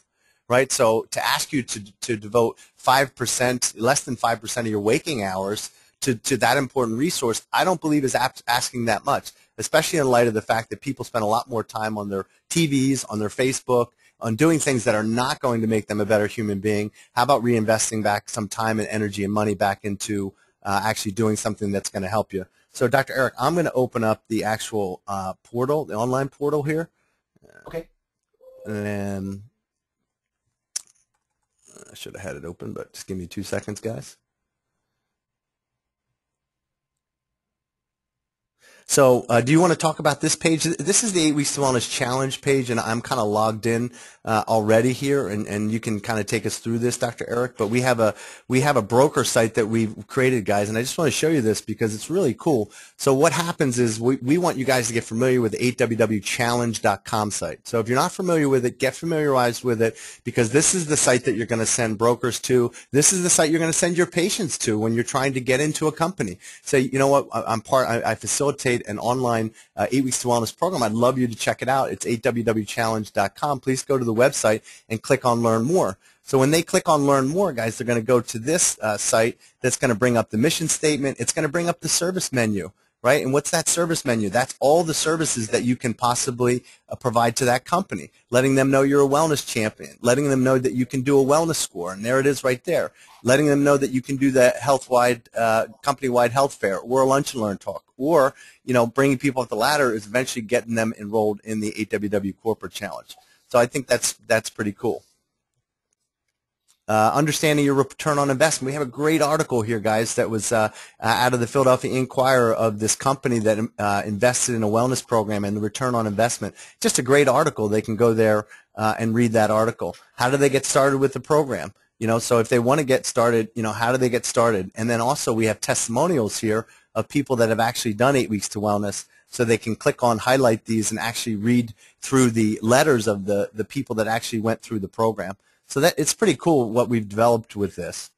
Right? So to ask you to, to devote 5%, less than 5% of your waking hours to, to that important resource, I don't believe is asking that much, especially in light of the fact that people spend a lot more time on their TVs, on their Facebook, on doing things that are not going to make them a better human being. How about reinvesting back some time and energy and money back into uh, actually doing something that's going to help you? So, Dr. Eric, I'm going to open up the actual uh, portal, the online portal here. Okay. And I should have had it open, but just give me two seconds, guys. So uh, do you want to talk about this page? This is the Eight Weeks to Wellness Challenge page, and I'm kind of logged in uh, already here, and, and you can kind of take us through this, Dr. Eric. But we have a we have a broker site that we've created, guys, and I just want to show you this because it's really cool. So what happens is we, we want you guys to get familiar with the 8wwchallenge.com site. So if you're not familiar with it, get familiarized with it because this is the site that you're going to send brokers to. This is the site you're going to send your patients to when you're trying to get into a company. Say, you know what, I'm part, I, I facilitate an online uh, eight weeks to wellness program. I'd love you to check it out. It's 8wwchallenge.com. Please go to the website and click on learn more. So when they click on learn more, guys, they're going to go to this uh, site that's going to bring up the mission statement. It's going to bring up the service menu right? And what's that service menu? That's all the services that you can possibly uh, provide to that company. Letting them know you're a wellness champion. Letting them know that you can do a wellness score, and there it is right there. Letting them know that you can do the health-wide, uh, company-wide health fair, or a lunch and learn talk, or you know, bringing people up the ladder is eventually getting them enrolled in the 8WW Corporate Challenge. So I think that's that's pretty cool. Uh, understanding your return on investment. We have a great article here, guys, that was uh, out of the Philadelphia Inquirer of this company that uh, invested in a wellness program and the return on investment. Just a great article. They can go there uh, and read that article. How do they get started with the program? You know, so if they want to get started, you know, how do they get started? And then also we have testimonials here of people that have actually done eight weeks to wellness so they can click on highlight these and actually read through the letters of the, the people that actually went through the program. So that it's pretty cool what we've developed with this.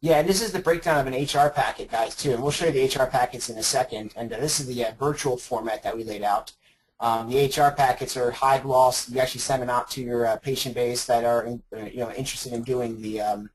Yeah, and this is the breakdown of an HR packet, guys, too. And we'll show you the HR packets in a second. And uh, this is the uh, virtual format that we laid out. Um, the HR packets are high gloss. You actually send them out to your uh, patient base that are in, uh, you know interested in doing the um,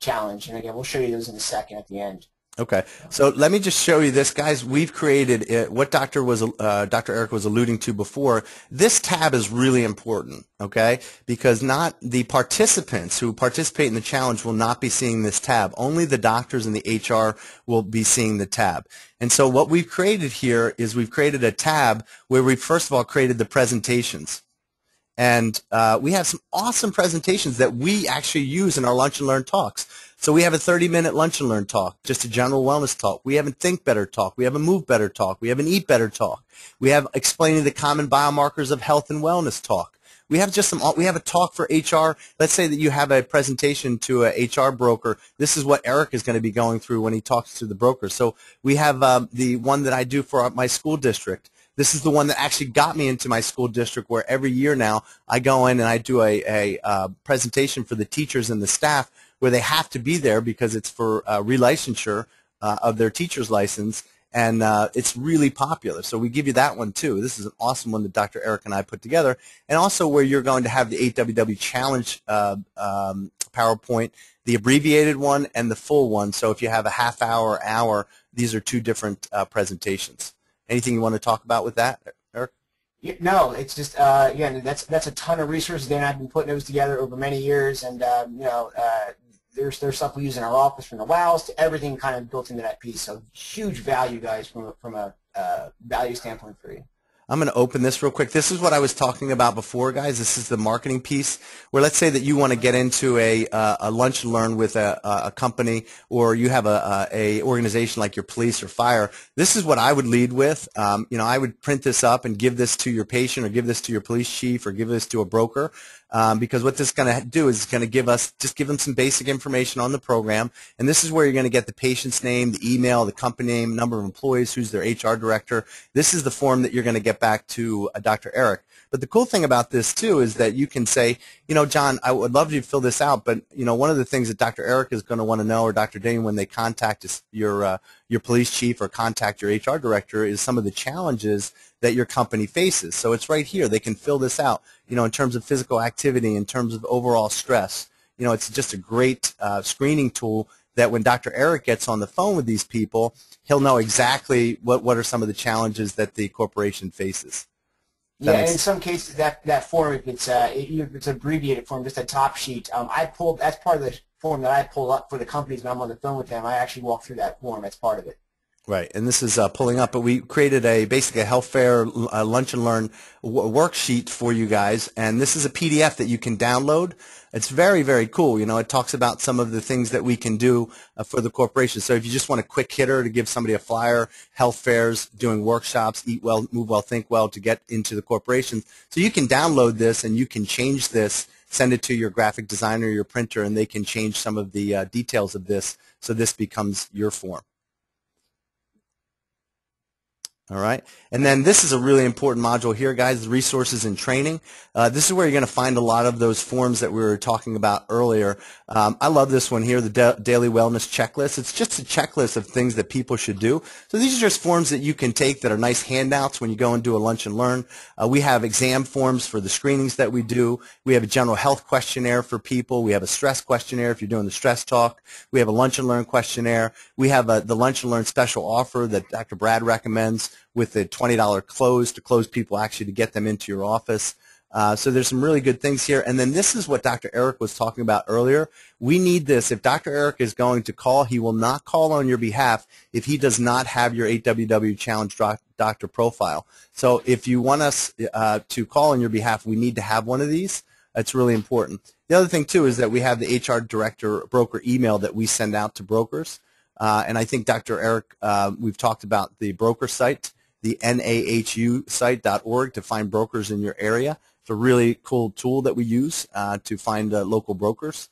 challenge. And again, we'll show you those in a second at the end. Okay, so let me just show you this, guys. We've created it, what Doctor was uh, Dr. Eric was alluding to before. This tab is really important, okay? Because not the participants who participate in the challenge will not be seeing this tab. Only the doctors and the HR will be seeing the tab. And so what we've created here is we've created a tab where we first of all created the presentations. And uh, we have some awesome presentations that we actually use in our lunch and learn talks. So we have a 30-minute lunch and learn talk, just a general wellness talk. We have a think better talk. We have a move better talk. We have an eat better talk. We have explaining the common biomarkers of health and wellness talk. We have just some. We have a talk for HR. Let's say that you have a presentation to a HR broker. This is what Eric is going to be going through when he talks to the broker. So we have um, the one that I do for my school district. This is the one that actually got me into my school district where every year now I go in and I do a, a uh, presentation for the teachers and the staff where they have to be there because it's for uh, relicensure uh, of their teacher's license, and uh, it's really popular. So we give you that one too. This is an awesome one that Dr. Eric and I put together, and also where you're going to have the 8WW Challenge uh, um, PowerPoint, the abbreviated one and the full one. So if you have a half hour, hour, these are two different uh, presentations. Anything you want to talk about with that, Eric? No, it's just uh, again that's that's a ton of resources. Dan I've been putting those together over many years, and um, you know uh, there's there's stuff we use in our office from the wows to everything kind of built into that piece. So huge value, guys, from a, from a uh, value standpoint for you. I'm going to open this real quick. This is what I was talking about before, guys. This is the marketing piece where let's say that you want to get into a, uh, a lunch and learn with a, a company or you have a, a, organization like your police or fire. This is what I would lead with. Um, you know, I would print this up and give this to your patient or give this to your police chief or give this to a broker um, because what this is going to do is it's going to give us just give them some basic information on the program, and this is where you're going to get the patient's name, the email, the company name, number of employees, who's their HR director. This is the form that you're going to get back to uh, Dr. Eric. But the cool thing about this too is that you can say, you know, John, I would love you to fill this out, but you know, one of the things that Dr. Eric is going to want to know, or Dr. Dane, when they contact your uh, your police chief or contact your HR director, is some of the challenges that your company faces. So it's right here. They can fill this out. You know, in terms of physical activity, in terms of overall stress. You know, it's just a great uh, screening tool that when Dr. Eric gets on the phone with these people, he'll know exactly what, what are some of the challenges that the corporation faces. Yeah, in some cases that that form, if it's uh, if it's abbreviated form, just a top sheet. Um, I pulled that's part of the form that I pull up for the companies when I'm on the phone with them. I actually walk through that form. That's part of it. Right, and this is uh, pulling up, but we created a basically a health fair uh, lunch and learn worksheet for you guys, and this is a PDF that you can download. It's very, very cool. You know, it talks about some of the things that we can do uh, for the corporation. So if you just want a quick hitter to give somebody a flyer, health fairs, doing workshops, eat well, move well, think well to get into the corporation. So you can download this and you can change this, send it to your graphic designer, your printer, and they can change some of the uh, details of this so this becomes your form. All right. And then this is a really important module here, guys, resources and training. Uh, this is where you're going to find a lot of those forms that we were talking about earlier. Um, I love this one here, the da daily wellness checklist. It's just a checklist of things that people should do. So these are just forms that you can take that are nice handouts when you go and do a lunch and learn. Uh, we have exam forms for the screenings that we do. We have a general health questionnaire for people. We have a stress questionnaire if you're doing the stress talk. We have a lunch and learn questionnaire. We have a, the lunch and learn special offer that Dr. Brad recommends with a $20 close to close people actually to get them into your office. Uh, so there's some really good things here. And then this is what Dr. Eric was talking about earlier. We need this. If Dr. Eric is going to call, he will not call on your behalf if he does not have your 8WW Challenge Doctor profile. So if you want us uh, to call on your behalf, we need to have one of these. That's really important. The other thing, too, is that we have the HR Director broker email that we send out to brokers. Uh, and I think Dr. Eric, uh, we've talked about the broker site the nahu site.org to find brokers in your area. It's a really cool tool that we use uh, to find uh, local brokers.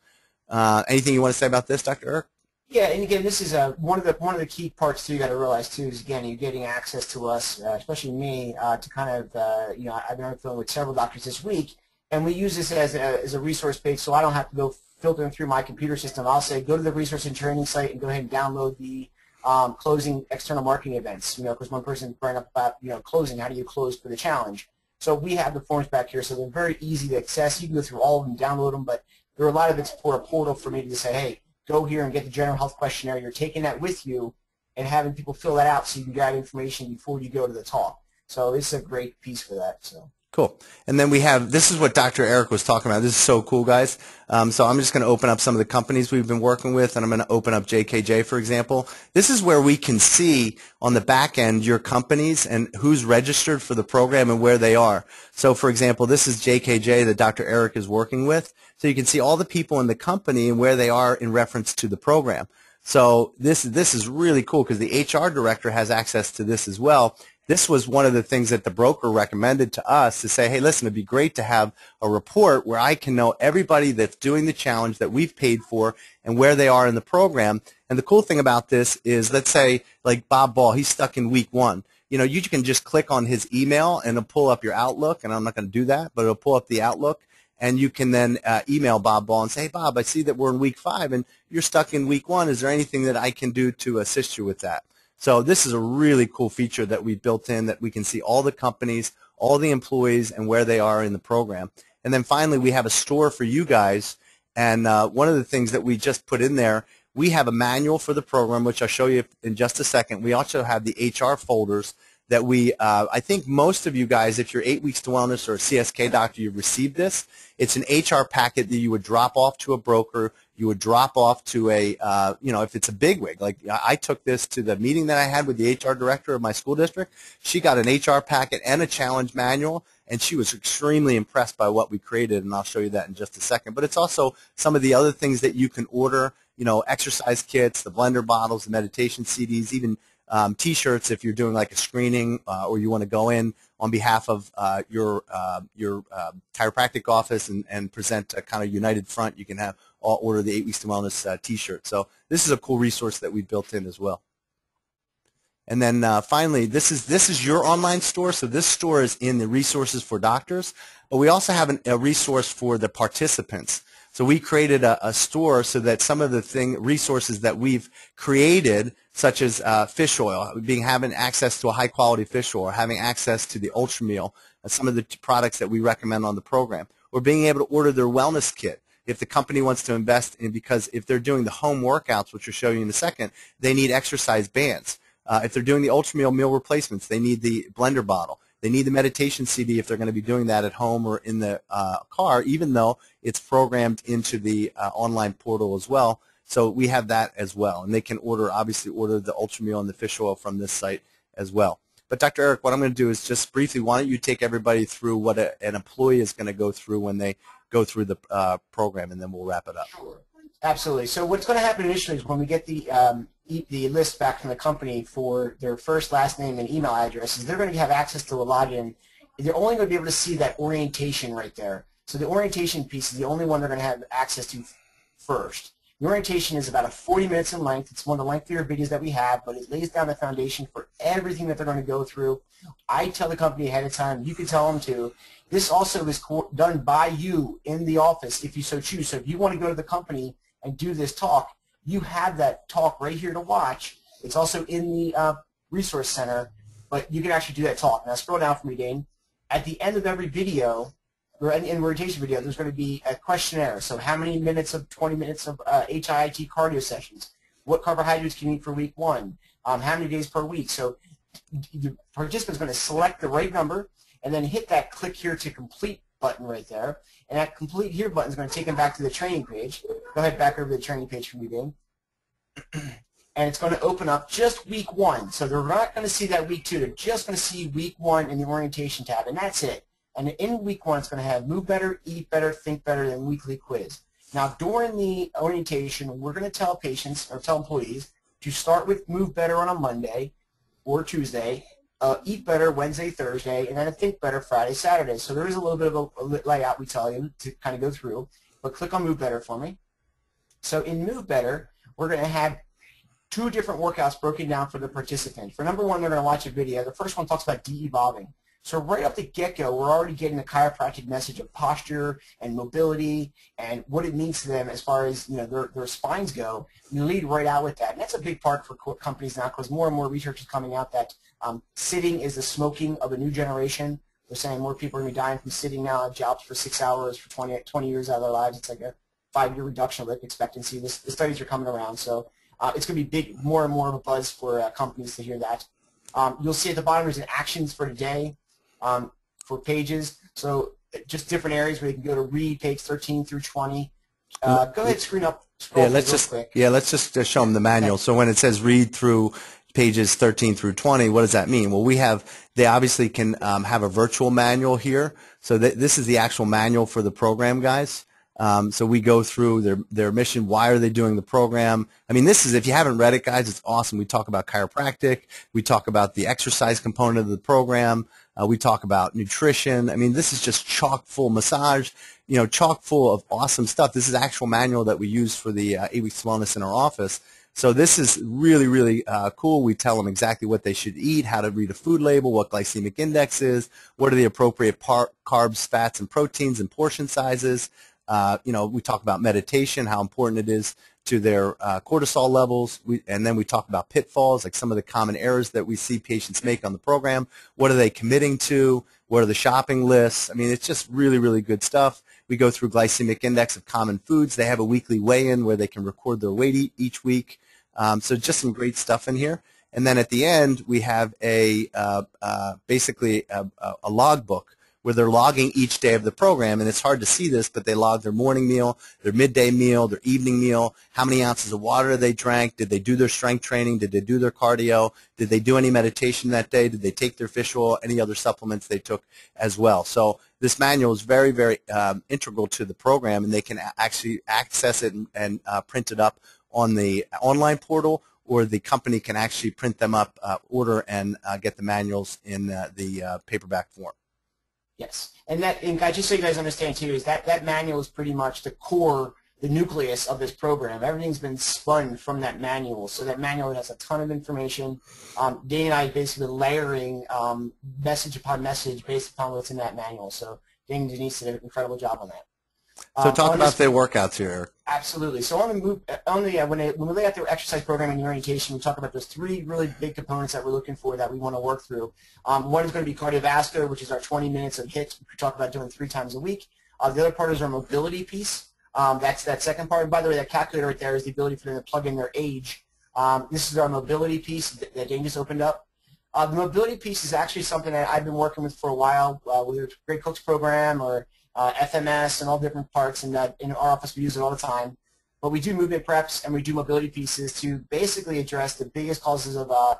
Uh, anything you want to say about this, Dr. Eric? Yeah, and again, this is uh, one of the one of the key parts too. You got to realize too is again you're getting access to us, uh, especially me, uh, to kind of you know I've been on with several doctors this week, and we use this as a, as a resource page, so I don't have to go filtering through my computer system. I'll say go to the resource and training site and go ahead and download the um, closing external marketing events, you know, because one person brought up about, you know, closing, how do you close for the challenge? So we have the forms back here, so they're very easy to access. You can go through all of them, download them, but there are a lot of it's for a portal for me to say, hey, go here and get the general health questionnaire. You're taking that with you and having people fill that out so you can grab information before you go to the talk. So this is a great piece for that. So. Cool. And then we have, this is what Dr. Eric was talking about. This is so cool, guys. Um, so I'm just going to open up some of the companies we've been working with, and I'm going to open up JKJ, for example. This is where we can see on the back end your companies and who's registered for the program and where they are. So, for example, this is JKJ that Dr. Eric is working with. So you can see all the people in the company and where they are in reference to the program. So this, this is really cool because the HR director has access to this as well this was one of the things that the broker recommended to us to say, hey, listen, it'd be great to have a report where I can know everybody that's doing the challenge that we've paid for and where they are in the program. And the cool thing about this is, let's say, like Bob Ball, he's stuck in week one. You know, you can just click on his email and it'll pull up your Outlook, and I'm not going to do that, but it'll pull up the Outlook, and you can then uh, email Bob Ball and say, hey, Bob, I see that we're in week five, and you're stuck in week one. Is there anything that I can do to assist you with that? So this is a really cool feature that we built in that we can see all the companies, all the employees, and where they are in the program. And then finally, we have a store for you guys. And uh, one of the things that we just put in there, we have a manual for the program, which I'll show you in just a second. We also have the HR folders that we, uh, I think most of you guys, if you're eight weeks to wellness or a CSK doctor, you've received this. It's an HR packet that you would drop off to a broker. You would drop off to a, uh, you know, if it's a bigwig. Like I took this to the meeting that I had with the HR director of my school district. She got an HR packet and a challenge manual, and she was extremely impressed by what we created, and I'll show you that in just a second. But it's also some of the other things that you can order, you know, exercise kits, the blender bottles, the meditation CDs, even um, T-shirts if you're doing like a screening uh, or you want to go in on behalf of uh, your uh, your uh, chiropractic office and, and present a kind of united front. You can have all order the Eight Weeks to Wellness uh, T-shirt. So this is a cool resource that we built in as well. And then uh, finally, this is this is your online store. So this store is in the resources for doctors, but we also have an, a resource for the participants. So we created a, a, store so that some of the thing resources that we've created, such as uh, fish oil, being having access to a high quality fish oil, having access to the ultra meal, uh, some of the products that we recommend on the program, or being able to order their wellness kit. If the company wants to invest in, because if they're doing the home workouts, which I'll show you in a second, they need exercise bands. Uh, if they're doing the ultra meal meal replacements, they need the blender bottle. They need the meditation CD if they're going to be doing that at home or in the uh, car, even though it's programmed into the uh, online portal as well. So we have that as well, and they can order obviously order the ultra meal and the fish oil from this site as well. But Dr. Eric, what I'm going to do is just briefly, why don't you take everybody through what a, an employee is going to go through when they go through the uh, program, and then we'll wrap it up. Sure. Absolutely. So what's going to happen initially is when we get the um, the list back from the company for their first, last name, and email addresses, they're going to have access to a login. They're only going to be able to see that orientation right there. So the orientation piece is the only one they're going to have access to first. The orientation is about a 40 minutes in length. It's one of the lengthier videos that we have, but it lays down the foundation for everything that they're going to go through. I tell the company ahead of time. You can tell them to. This also is done by you in the office if you so choose. So if you want to go to the company and do this talk, you have that talk right here to watch. It's also in the uh, resource center, but you can actually do that talk. Now scroll down for me, Dane. At the end of every video, or in, in rotation video, there's going to be a questionnaire. So how many minutes of 20 minutes of uh, HIIT cardio sessions? What carbohydrates can you eat for week one? Um, how many days per week? So the participant's going to select the right number and then hit that click here to complete button right there. And that complete here button is going to take them back to the training page. Go ahead back over to the training page for me, Dan. and it's going to open up just week one. So they're not going to see that week two. They're just going to see week one in the orientation tab, and that's it. And in week one, it's going to have move better, eat better, think better, and weekly quiz. Now, during the orientation, we're going to tell patients or tell employees to start with move better on a Monday or Tuesday, uh, eat better Wednesday, Thursday, and then think better Friday, Saturday. So there is a little bit of a, a layout we tell you to kind of go through. But click on move better for me. So in move better, we're going to have two different workouts broken down for the participant. For number one, they're going to watch a video. The first one talks about de-evolving. So right off the get-go, we're already getting the chiropractic message of posture and mobility and what it means to them as far as you know their, their spines go. You lead right out with that, and that's a big part for companies now because more and more research is coming out that um, sitting is the smoking of a new generation. They're saying more people are going to be dying from sitting now jobs for six hours for 20, 20 years out of their lives. It's like a five-year reduction of life expectancy. This, the studies are coming around, so uh, it's going to be big, more and more of a buzz for uh, companies to hear that. Um, you'll see at the bottom there's an actions for today um, for pages. So just different areas where you can go to read page 13 through 20. Uh, go ahead, screen up. Yeah, let's just quick. yeah, let's just uh, show them the manual. Okay. So when it says read through pages 13 through 20, what does that mean? Well, we have they obviously can um, have a virtual manual here. So th this is the actual manual for the program, guys. Um, so we go through their their mission. Why are they doing the program? I mean, this is if you haven't read it, guys, it's awesome. We talk about chiropractic. We talk about the exercise component of the program. Uh, we talk about nutrition. I mean, this is just chock full massage, you know, chock full of awesome stuff. This is actual manual that we use for the uh, eight weeks wellness in our office. So this is really, really uh, cool. We tell them exactly what they should eat, how to read a food label, what glycemic index is, what are the appropriate par- carbs, fats, and proteins and portion sizes. Uh, you know, we talk about meditation, how important it is to their uh, cortisol levels, we, and then we talk about pitfalls, like some of the common errors that we see patients make on the program. What are they committing to? What are the shopping lists? I mean, it's just really, really good stuff. We go through glycemic index of common foods. They have a weekly weigh-in where they can record their weight each week. Um, so just some great stuff in here. And then at the end, we have a uh, uh, basically a, a logbook where they're logging each day of the program, and it's hard to see this, but they log their morning meal, their midday meal, their evening meal, how many ounces of water they drank, did they do their strength training, did they do their cardio, did they do any meditation that day, did they take their fish oil, any other supplements they took as well. So this manual is very, very um, integral to the program, and they can actually access it and, and uh, print it up on the online portal, or the company can actually print them up, uh, order, and uh, get the manuals in uh, the uh, paperback form. Yes, and that, and just so you guys understand too, is that that manual is pretty much the core, the nucleus of this program. Everything's been spun from that manual, so that manual has a ton of information. Um, and I basically layering um, message upon message based upon what's in that manual. So Dane and Denise did an incredible job on that. So um, talk about their workouts here. Absolutely. So on the move, on the uh, when, they, when we lay out their exercise program and orientation, we talk about those three really big components that we're looking for that we want to work through. Um, one is going to be cardiovascular, which is our 20 minutes of HIIT, which we talk about doing three times a week. Uh, the other part is our mobility piece. Um, that's that second part. And by the way, that calculator right there is the ability for them to plug in their age. Um, this is our mobility piece that, that Dane just opened up. Uh, the mobility piece is actually something that I've been working with for a while, uh, whether it's Gray Cook's program or uh, FMS and all different parts, and that in our office we use it all the time. but we do movement preps and we do mobility pieces to basically address the biggest causes of uh,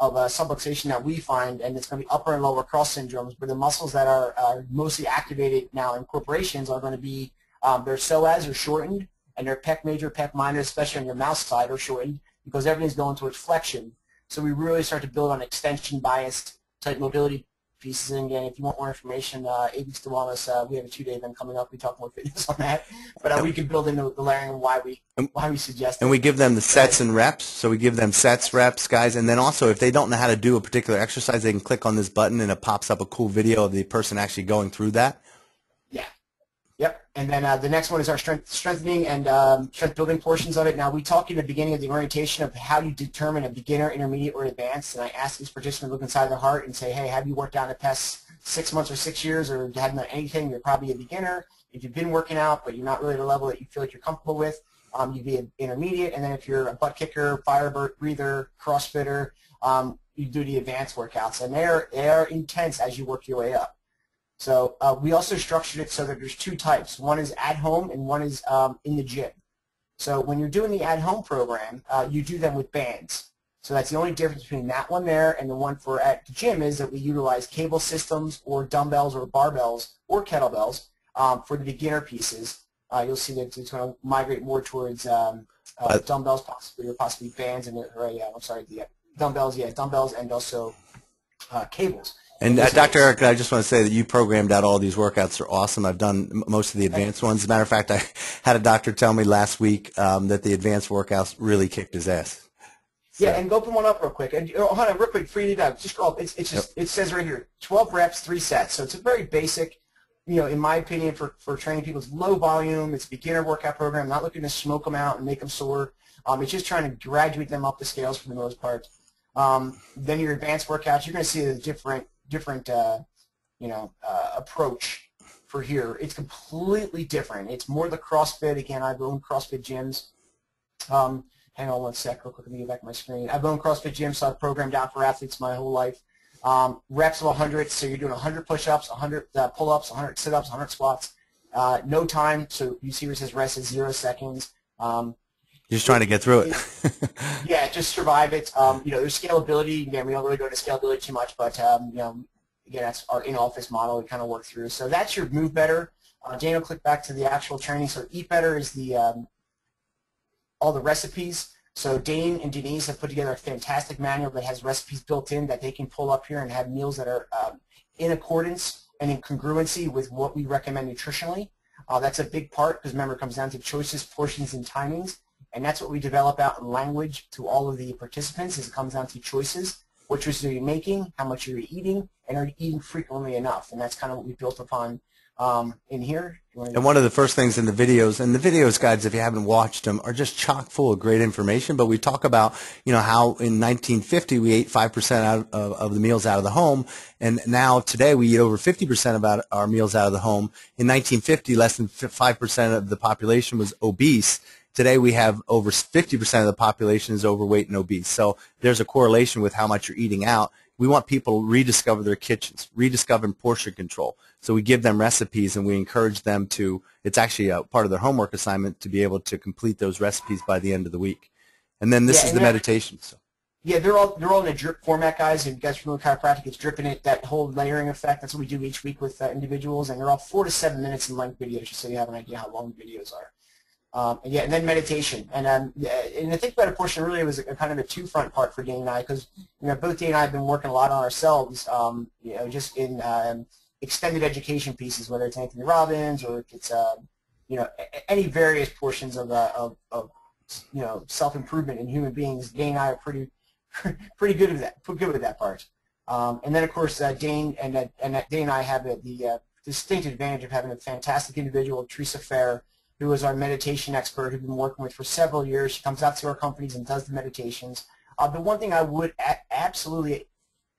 of uh, subluxation that we find, and it's going to be upper and lower cross syndromes, where the muscles that are, are mostly activated now in corporations are going to be um, their psoas are shortened, and their pec major, pec minor, especially on your mouse side, are shortened because everything's going towards flexion. So we really start to build on extension biased type mobility pieces. And again, if you want more information, uh, to Wellness, uh, we have a two-day event coming up. We talk more fitness on that, but uh, we can build into the layering and why we why we suggest. And it. we give them the sets and reps. So we give them sets, reps, guys, and then also if they don't know how to do a particular exercise, they can click on this button and it pops up a cool video of the person actually going through that. Yep. And then uh, the next one is our strength strengthening and um, strength building portions of it. Now, we talked in the beginning of the orientation of how you determine a beginner, intermediate, or advanced. And I asked each participant to look inside their heart and say, hey, have you worked out in the past six months or six years or haven't done anything? You're probably a beginner. If you've been working out but you're not really at a level that you feel like you're comfortable with, um, you'd be an intermediate. And then if you're a butt kicker, fire breather, crossfitter, um, you do the advanced workouts. And they're, they're intense as you work your way up. So uh, we also structured it so that there's two types. One is at home and one is um, in the gym. So when you're doing the at home program, uh, you do them with bands. So that's the only difference between that one there and the one for at the gym is that we utilize cable systems or dumbbells or barbells or kettlebells um, for the beginner pieces. Uh, you'll see that it's going to migrate more towards um, uh, dumbbells possibly or possibly bands and or, yeah, I'm sorry, the dumbbells, yeah, dumbbells and also uh, cables. And uh, Dr. Eric, I just want to say that you programmed out all these workouts They're awesome. I've done most of the advanced ones. As a matter of fact, I had a doctor tell me last week um, that the advanced workouts really kicked his ass. So. Yeah, and go open one up real quick. And oh, hold on, real quick, free it up. Just scroll up. It's, it's just yep. it says right here, 12 reps, three sets. So it's a very basic, you know, in my opinion, for for training people, it's low volume. It's a beginner workout program. Not looking to smoke them out and make them sore. Um, it's just trying to graduate them up the scales for the most part. Um, then your advanced workouts, you're going to see the different different, uh, you know, uh, approach for here. It's completely different. It's more the CrossFit. Again, I've owned CrossFit gyms. Um, hang on one sec real quick. Let me get back to my screen. I've owned CrossFit gyms, so I've programmed out for athletes my whole life. Um, reps of 100, so you're doing 100 push-ups, 100 uh, pull-ups, 100 sit-ups, 100 squats. Uh, no time, so you see where it says rest is zero seconds. Um, just trying to get through it. yeah, just survive it. Um, you know, there's scalability. Again, we don't really go into scalability too much, but um, you know, again, that's our in-office model we kind of work through. So that's your move better. Uh, Daniel, click back to the actual training. So eat better is the um, all the recipes. So Dane and Denise have put together a fantastic manual that has recipes built in that they can pull up here and have meals that are um, in accordance and in congruency with what we recommend nutritionally. Uh, that's a big part because remember it comes down to choices, portions, and timings. And that's what we develop out in language to all of the participants is it comes down to choices. What choices are you making? How much are you eating? And are you eating frequently enough? And that's kind of what we built upon um, in here. And one of the first things in the videos, and the videos guides, if you haven't watched them, are just chock full of great information. But we talk about, you know, how in 1950 we ate 5% out of, of the meals out of the home, and now today we eat over 50% of our meals out of the home. In 1950, less than 5% of the population was obese. Today we have over 50% of the population is overweight and obese. So there's a correlation with how much you're eating out. We want people to rediscover their kitchens, rediscover portion control. So we give them recipes and we encourage them to, it's actually a part of their homework assignment to be able to complete those recipes by the end of the week. And then this yeah, is the meditation. So. Yeah, they're all they're all in a drip format, guys. If you guys from chiropractic, it's dripping it. That whole layering effect. That's what we do each week with uh, individuals, and they're all four to seven minutes in length videos, just so you have an idea how long the videos are. Um, and yeah, and then meditation. And um, and I think that a portion really was a, kind of a two-front part for Dane and I because you know both Dane and I have been working a lot on ourselves. Um, you know, just in um, extended education pieces, whether it's Anthony Robbins or if it's uh, you know any various portions of, uh, of, of you know self-improvement in human beings. Dane and I are pretty pretty good at that. Good with that part. Um, and then of course uh, Dane and uh, and Dane and I have the uh, distinct advantage of having a fantastic individual, Teresa Fair who is our meditation expert who've been working with for several years. She comes out to our companies and does the meditations. Uh, the one thing I would absolutely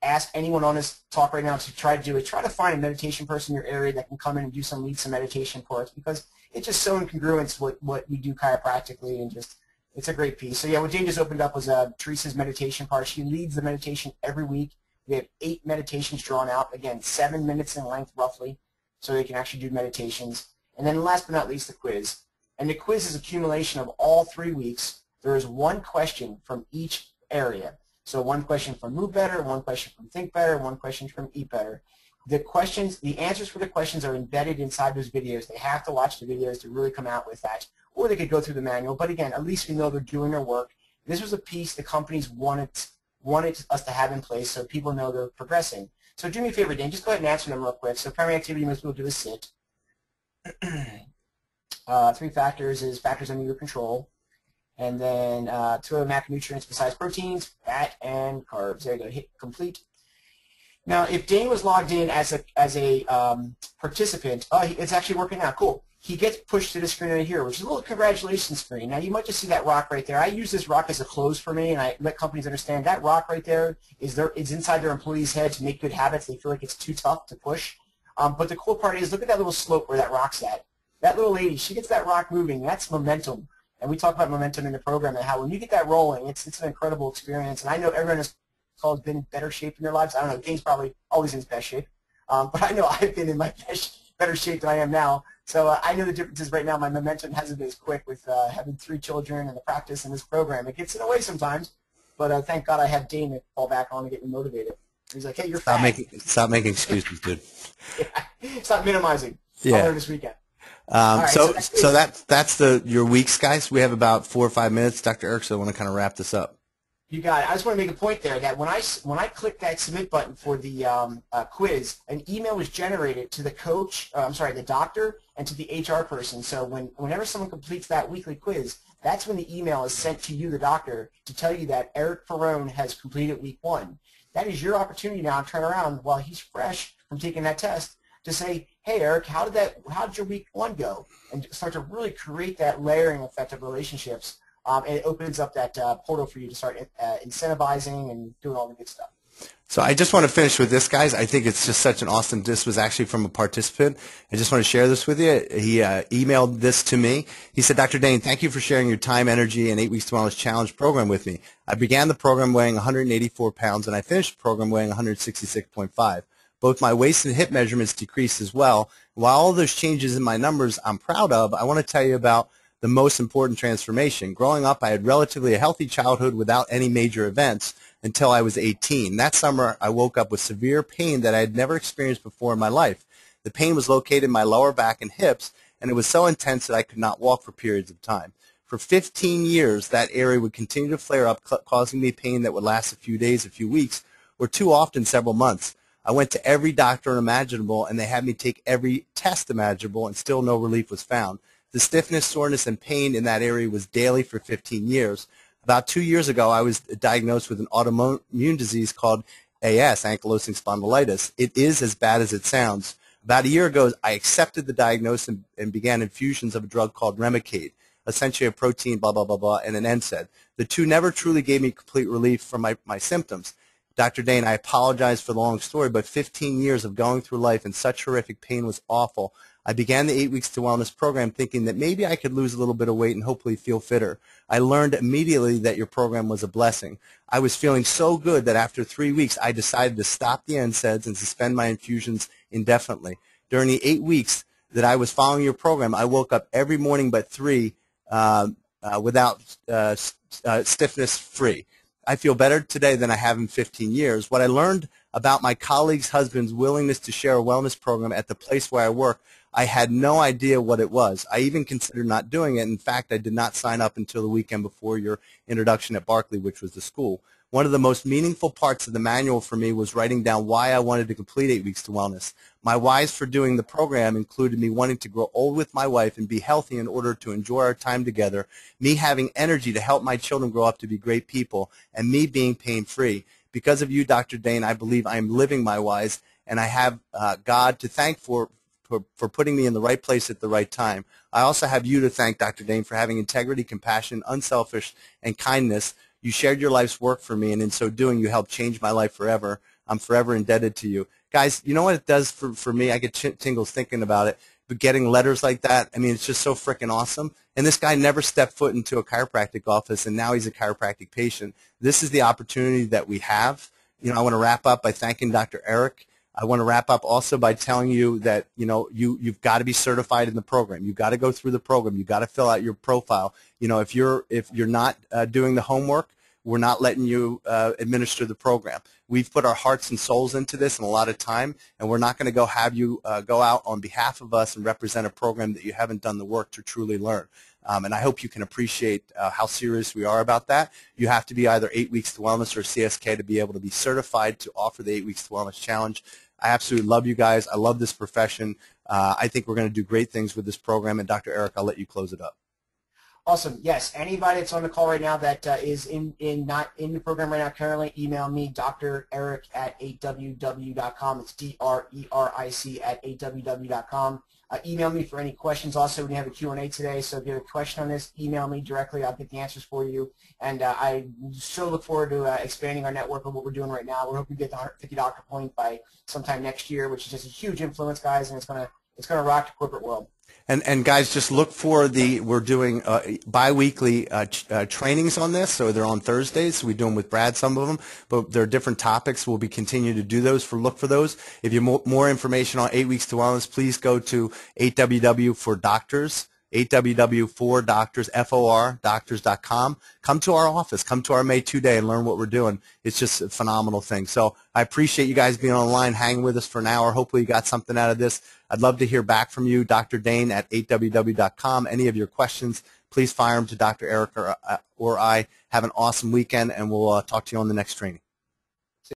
ask anyone on this talk right now to try to do is try to find a meditation person in your area that can come in and do some lead some meditation for us because it's just so incongruent what, what we do chiropractically and just it's a great piece. So yeah, what Jane just opened up was uh, Teresa's meditation part. She leads the meditation every week. We have eight meditations drawn out. Again, seven minutes in length roughly, so they can actually do meditations. And then last but not least, the quiz. And the quiz is accumulation of all three weeks. There is one question from each area. So one question from Move Better, one question from Think Better, one question from Eat Better. The questions, the answers for the questions are embedded inside those videos. They have to watch the videos to really come out with that. Or they could go through the manual. But again, at least we know they're doing their work. This was a piece the companies wanted wanted us to have in place so people know they're progressing. So do me a favor, Dan, just go ahead and answer them real quick. So primary activity most people do is sit. uh, three factors is factors under your control. And then uh, two other macronutrients besides proteins, fat, and carbs. There you go, hit complete. Now, if Dane was logged in as a, as a um, participant, oh, it's actually working now, cool he gets pushed to the screen right here, which is a little congratulations screen. Now, you might just see that rock right there. I use this rock as a close for me, and I let companies understand that rock right there is their, is inside their employees' head to make good habits. They feel like it's too tough to push. Um, but the cool part is, look at that little slope where that rock's at. That little lady, she gets that rock moving. That's momentum. And we talk about momentum in the program and how when you get that rolling, it's, it's an incredible experience. And I know everyone has been in better shape in their lives. I don't know, Dane's probably always in his best shape. Um, but I know I've been in my best, better shape than I am now. So uh, I know the differences right now. My momentum hasn't been as quick with uh, having three children and the practice in this program. It gets in the way sometimes, but uh, thank God I have Dane to fall back on to get me motivated. He's like, hey, you're stop fat. making stop making excuses, dude. yeah. Stop minimizing. Yeah. I'll this weekend. Um, right, so so that's- so that that's the your weeks, guys. We have about four or five minutes. Dr. Erickson, I want to kind of wrap this up. You got it. I just want to make a point there that when I when I clicked that submit button for the um, uh, quiz, an email was generated to the coach. Uh, I'm sorry, the doctor and to the HR person. So when whenever someone completes that weekly quiz, that's when the email is sent to you, the doctor, to tell you that Eric Ferrone has completed week one. That is your opportunity now to turn around while he's fresh from taking that test to say, hey Eric, how did that? How did your week one go? And start to really create that layering effect of relationships um, and it opens up that uh, portal for you to start uh, incentivizing and doing all the good stuff. So I just want to finish with this, guys. I think it's just such an awesome. This was actually from a participant. I just want to share this with you. He uh, emailed this to me. He said, Dr. Dane, thank you for sharing your time, energy, and eight weeks to wellness challenge program with me. I began the program weighing 184 pounds, and I finished the program weighing 166.5. Both my waist and hip measurements decreased as well. While all those changes in my numbers I'm proud of, I want to tell you about the most important transformation. Growing up, I had relatively a healthy childhood without any major events until I was 18. That summer, I woke up with severe pain that I had never experienced before in my life. The pain was located in my lower back and hips, and it was so intense that I could not walk for periods of time. For 15 years, that area would continue to flare up, causing me pain that would last a few days, a few weeks, or too often several months. I went to every doctor imaginable, and they had me take every test imaginable, and still no relief was found. The stiffness, soreness, and pain in that area was daily for 15 years. About two years ago, I was diagnosed with an autoimmune disease called AS, ankylosing spondylitis. It is as bad as it sounds. About a year ago, I accepted the diagnosis and, and began infusions of a drug called Remicade, essentially a protein, blah, blah, blah, blah, and an NSAID. The two never truly gave me complete relief from my, my symptoms. Dr. Dane, I apologize for the long story, but 15 years of going through life in such horrific pain was awful. I began the Eight Weeks to Wellness program thinking that maybe I could lose a little bit of weight and hopefully feel fitter. I learned immediately that your program was a blessing. I was feeling so good that after three weeks, I decided to stop the NSAIDs and suspend my infusions indefinitely. During the eight weeks that I was following your program, I woke up every morning but three uh, uh, without uh, uh stiffness free. I feel better today than I have in 15 years. What I learned about my colleagues' husbands' willingness to share a wellness program at the place where I work I had no idea what it was. I even considered not doing it. In fact, I did not sign up until the weekend before your introduction at Barkley, which was the school. One of the most meaningful parts of the manual for me was writing down why I wanted to complete Eight Weeks to Wellness. My whys for doing the program included me wanting to grow old with my wife and be healthy in order to enjoy our time together, me having energy to help my children grow up to be great people, and me being pain-free. Because of you, Dr. Dane, I believe I am living my whys, and I have uh, God to thank for, for, for putting me in the right place at the right time. I also have you to thank, Dr. Dane, for having integrity, compassion, unselfish, and kindness. You shared your life's work for me, and in so doing, you helped change my life forever. I'm forever indebted to you. Guys, you know what it does for, for me? I get tingles thinking about it. But getting letters like that, I mean, it's just so freaking awesome. And this guy never stepped foot into a chiropractic office, and now he's a chiropractic patient. This is the opportunity that we have. You know, I want to wrap up by thanking Dr. Eric I want to wrap up also by telling you that you know you you've got to be certified in the program. You've got to go through the program. You've got to fill out your profile. You know if you're if you're not uh, doing the homework, we're not letting you uh, administer the program. We've put our hearts and souls into this and a lot of time, and we're not going to go have you uh, go out on behalf of us and represent a program that you haven't done the work to truly learn. Um, and I hope you can appreciate uh, how serious we are about that. You have to be either 8 Weeks to Wellness or CSK to be able to be certified to offer the 8 Weeks to Wellness Challenge. I absolutely love you guys. I love this profession. Uh, I think we're going to do great things with this program. And Dr. Eric, I'll let you close it up. Awesome. Yes. Anybody that's on the call right now that uh, is in, in not in the program right now currently, email me, Dr. Eric at 8ww.com. It's D-R-E-R-I-C at 8ww.com. Uh, email me for any questions. Also, we have a Q&A today, so if you have a question on this, email me directly. I'll get the answers for you. And uh, I so look forward to uh, expanding our network of what we're doing right now. We're hoping to get the 150 doctor point by sometime next year, which is just a huge influence, guys, and it's going to it's going to rock the corporate world. And, and guys, just look for the, we're doing uh, biweekly uh, uh, trainings on this, so they're on Thursdays. We do them with Brad, some of them, but there are different topics. We'll be continuing to do those for look for those. If you want more information on 8 Weeks to Wellness, please go to 8WW for Doctors 8WW4 Doctors, F-O-R, doctors.com. Come to our office. Come to our May 2 Day and learn what we're doing. It's just a phenomenal thing. So I appreciate you guys being online, hanging with us for an hour. Hopefully you got something out of this. I'd love to hear back from you, Dr. Dane at 8WW.com. Any of your questions, please fire them to Dr. Eric or, uh, or I. Have an awesome weekend, and we'll uh, talk to you on the next training.